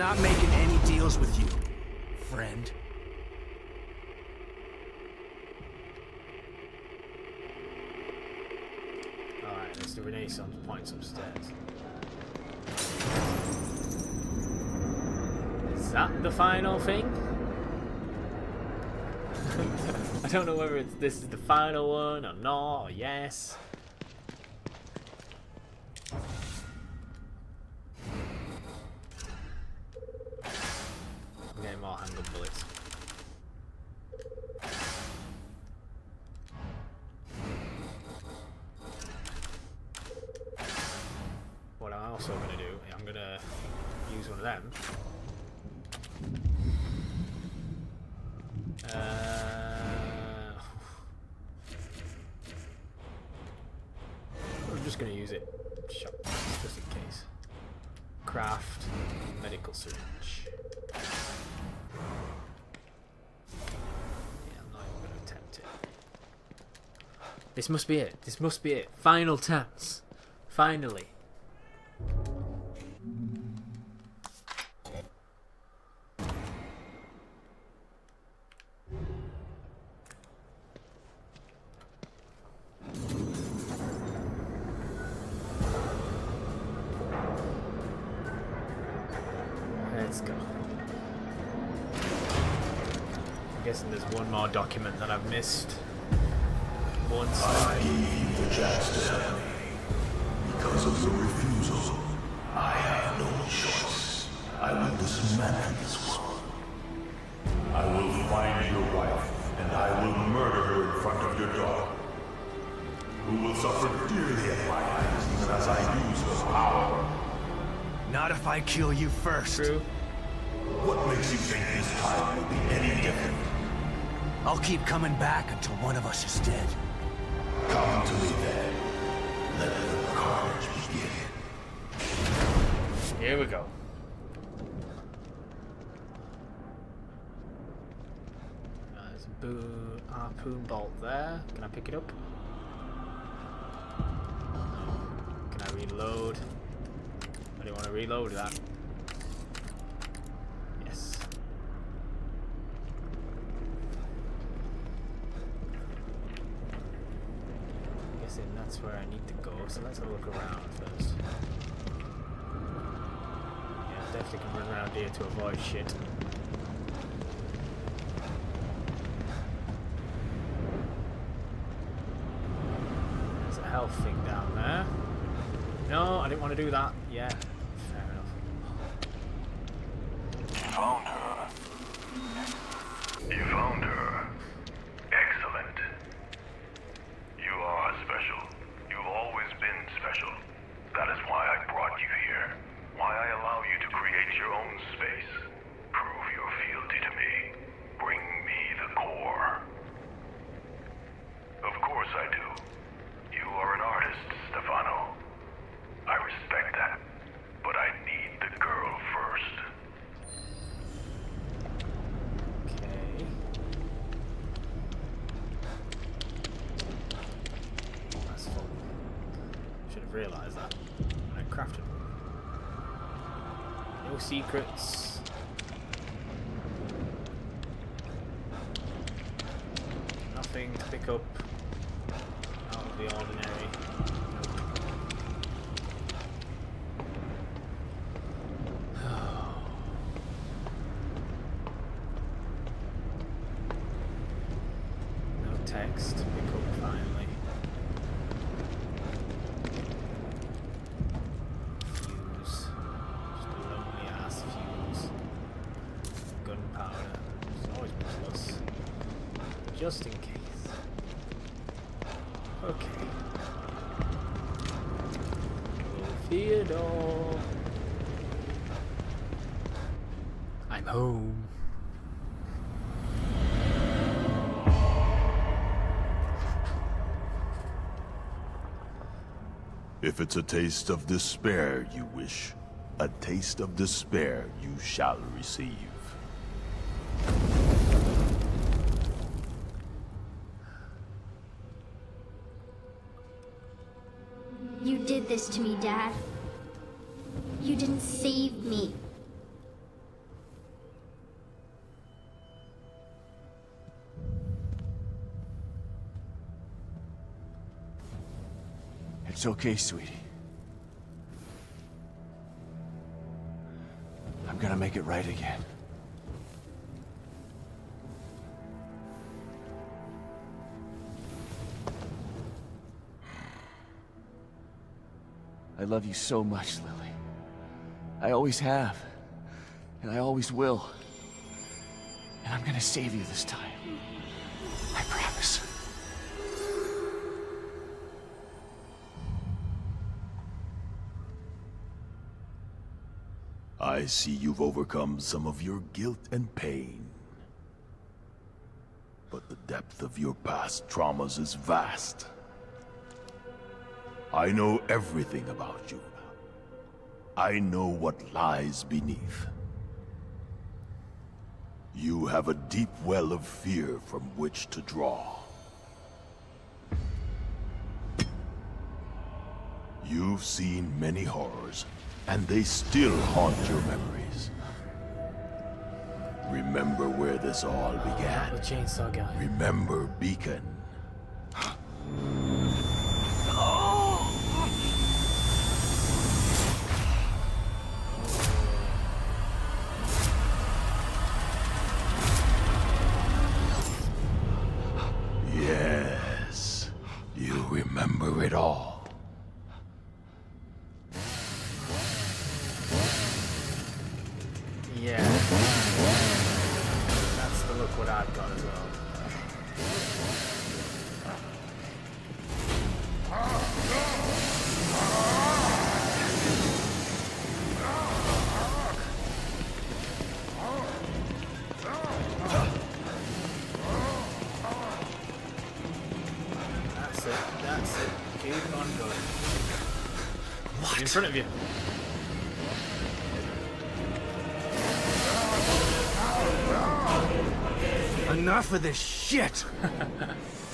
I'm not making any deals with you, friend. Alright, let's do Renaissance points upstairs. Is that the final thing? I don't know whether it's this is the final one or not or yes. To use one of them. Uh, I'm just to use it just in case. Craft medical syringe. Yeah, I'm not even going to attempt it. This must be it. This must be it. Final chance. Finally. Missed. One I gave you the chance to help me. Because of your refusal, I have no choice. I will dismantle this world. I will find your wife, and I will murder her in front of your daughter. Who will suffer dearly at my hands even as I use her power. Not if I kill you first. True. Keep coming back until one of us is dead. Come to me then. Let the carnage begin. Here we go. Uh, There's a boo harpoon bolt there. Can I pick it up? Can I reload? I don't want to reload that. Yes. I'm guessing where I need to go, so let's have a look around first. Yeah, definitely can run around here to avoid shit. There's a health thing down there. No, I didn't want to do that. Yeah, fair enough. Found her. You found her. Excellent. You are special. You've always been special. That is why I brought you here. Why I allow you to create your own space. Prove your fealty to me. Bring me the core. Of course I do. You are an artist, Stefano. I respect that. But I need the girl first. Okay. That's full. Should have realised that when I crafted one. No secrets. Nothing to pick up out of the ordinary. No If it's a taste of despair you wish, a taste of despair you shall receive. You did this to me, Dad. It's okay, sweetie. I'm gonna make it right again. I love you so much, Lily. I always have. And I always will. And I'm gonna save you this time. See you've overcome some of your guilt and pain. But the depth of your past traumas is vast. I know everything about you. I know what lies beneath. You have a deep well of fear from which to draw. You've seen many horrors, and they still haunt your memories. Remember where this all began. The chainsaw guy. Remember Beacon. Front of you. Enough of this shit!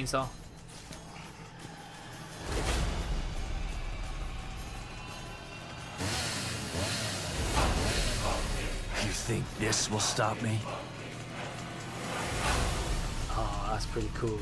chainsaw? You think this will stop me? Oh, that's pretty cool.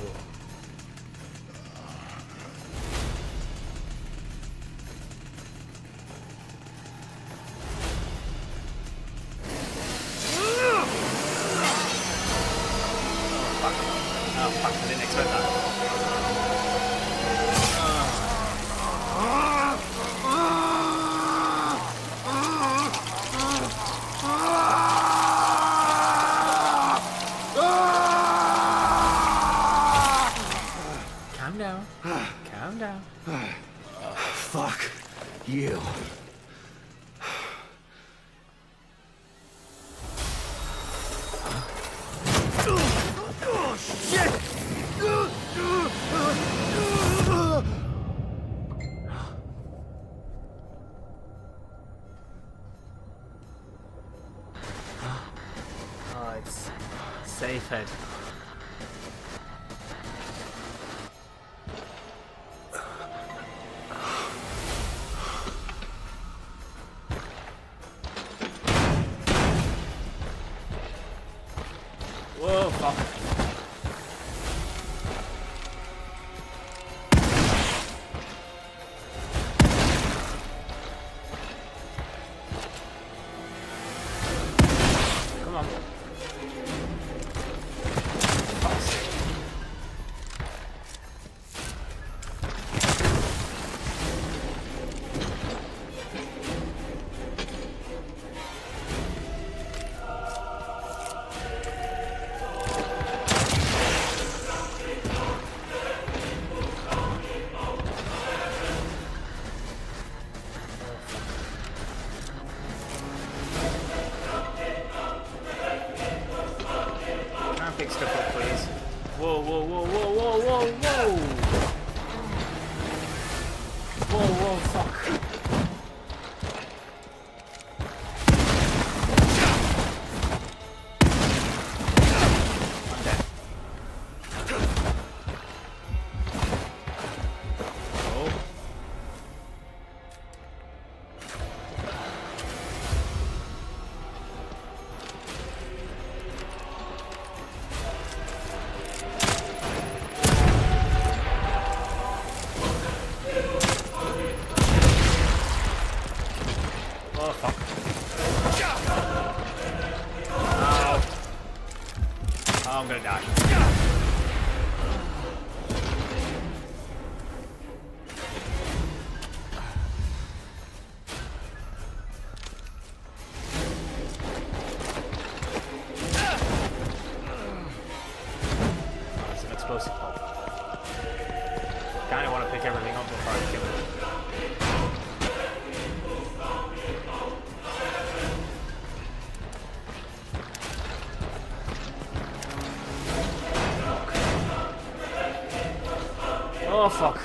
fuck.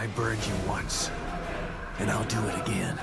I burned you once, and I'll do it again.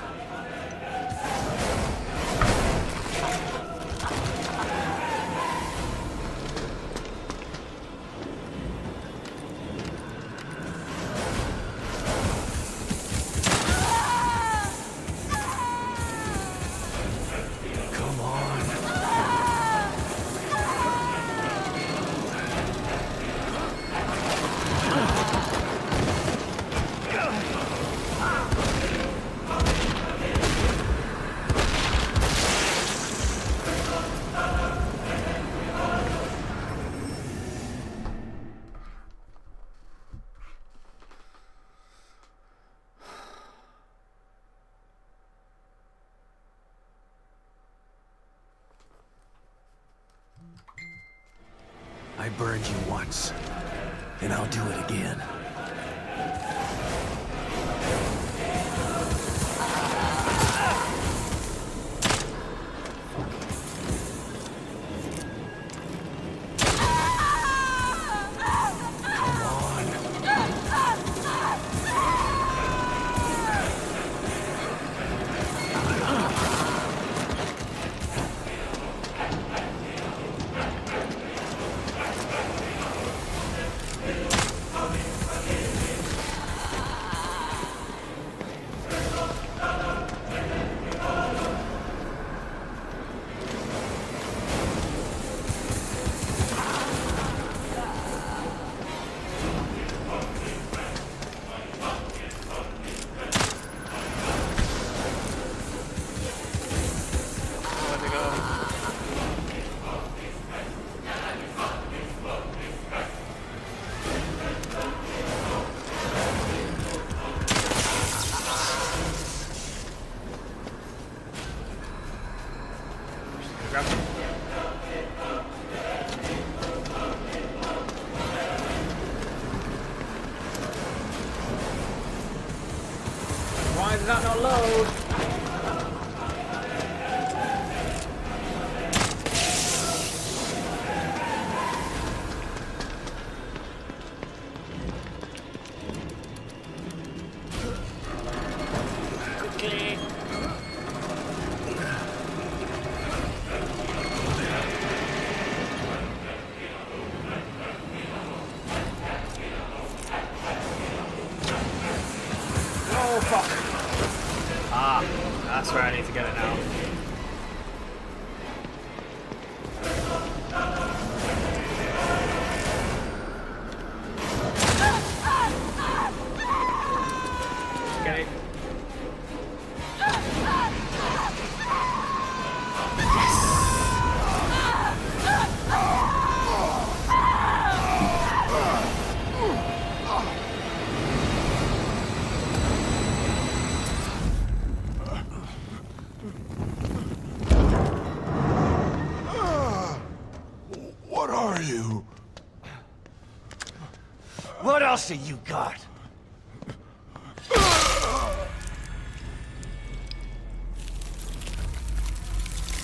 Else have you got?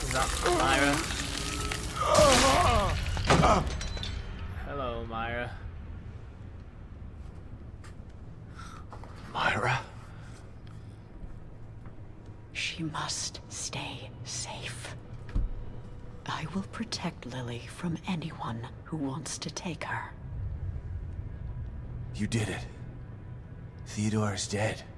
Is that Myra? Hello, Myra. Myra? She must stay safe. I will protect Lily from anyone who wants to take her. You did it. Theodore is dead.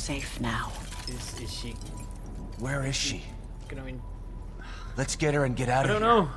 Safe now. Is is she Where is she? gonna in? Let's get her and get out I of don't here. know.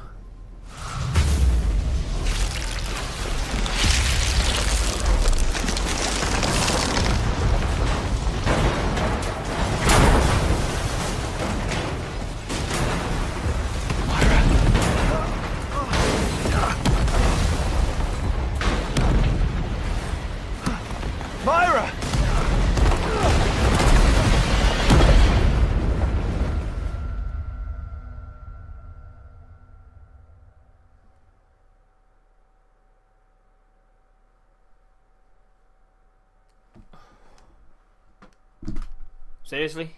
Seriously?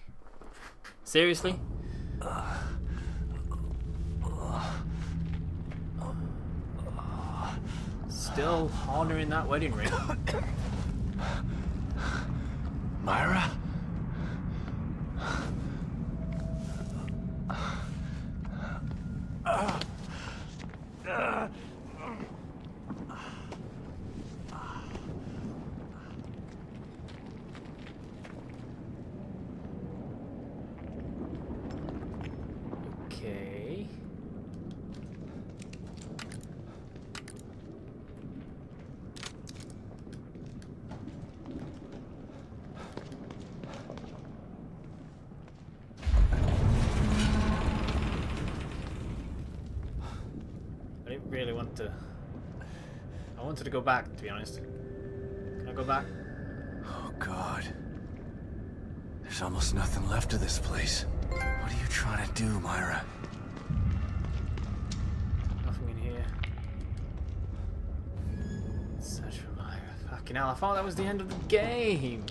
Seriously? Still honoring that wedding ring. Myra? Okay. I didn't really want to. I wanted to go back, to be honest. Can I go back? Oh, God. There's almost nothing left of this place. What are you trying to do, Myra? Nothing in here. Search for Myra. Fucking hell, I thought that was the end of the game.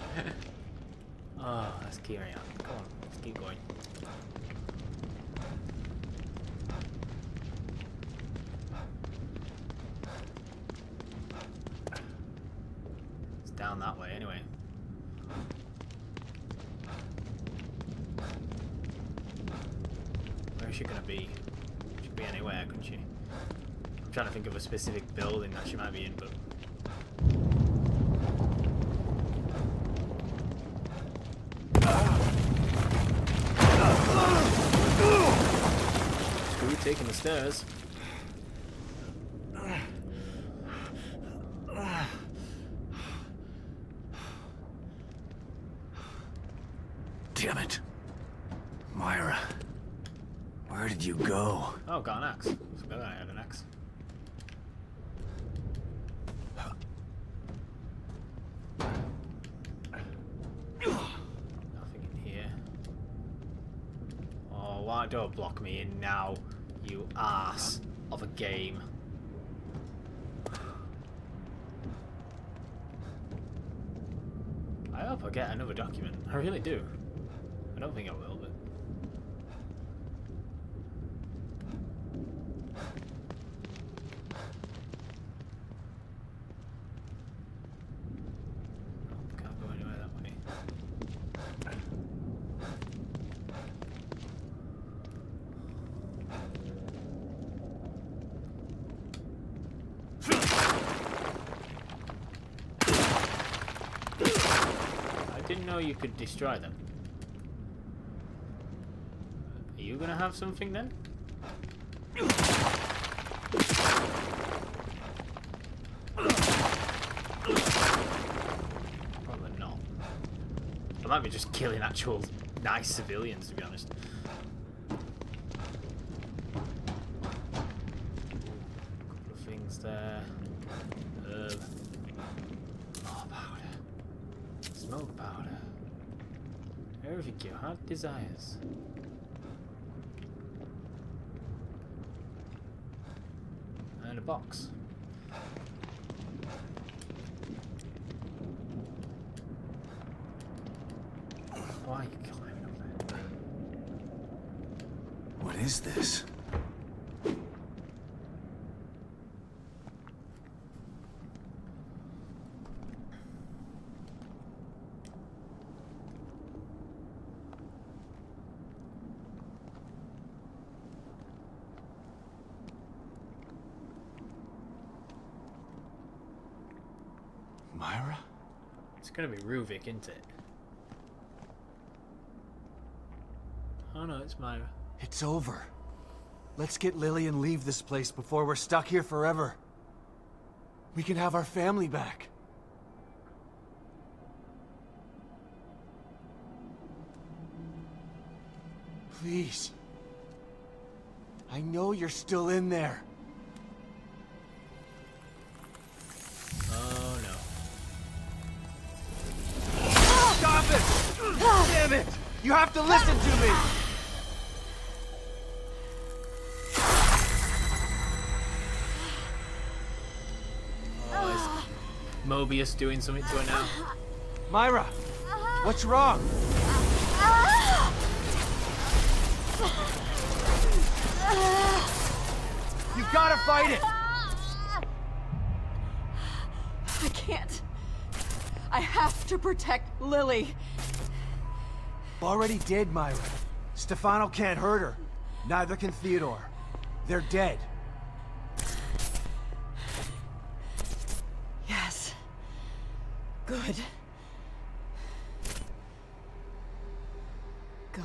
oh, let's carry on. Come on, let's keep going. It's down that way anyway. Where is she gonna be? She could be anywhere, couldn't she? I'm trying to think of a specific building that she might be in, but taking the stairs. Don't block me in now, you ass of a game. I hope I get another document. I really do. I don't think I will. Could destroy them. Are you gonna have something then? Probably not. I might be just killing actual nice civilians, to be honest. Couple of things there. Herb. More powder. Smoke powder. Everything your heart desires. And a box. Why are you climbing up there? What is this? Myra? It's gonna be Ruvik, isn't it? Oh no, it's Myra. It's over. Let's get Lily and leave this place before we're stuck here forever. We can have our family back. Please. I know you're still in there. You have to listen to me! Oh, is Mobius doing something to her now? Myra, what's wrong? You gotta fight it! I can't. I have to protect Lily. Already did, Myra. Stefano can't hurt her. Neither can Theodore. They're dead. Yes. Good. Go.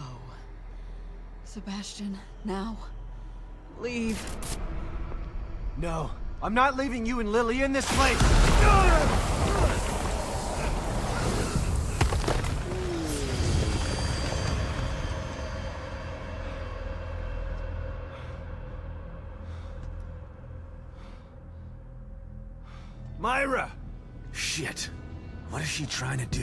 Sebastian, now. Leave. No, I'm not leaving you and Lily in this place! Trying to do?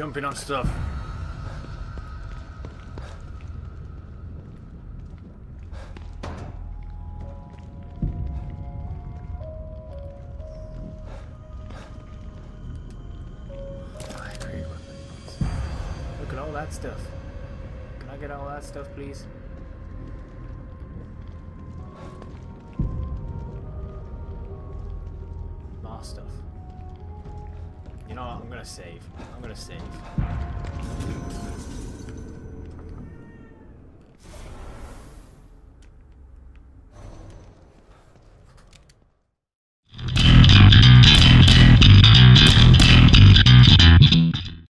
Jumping on stuff. Look at all that stuff. Can I get all that stuff, please? You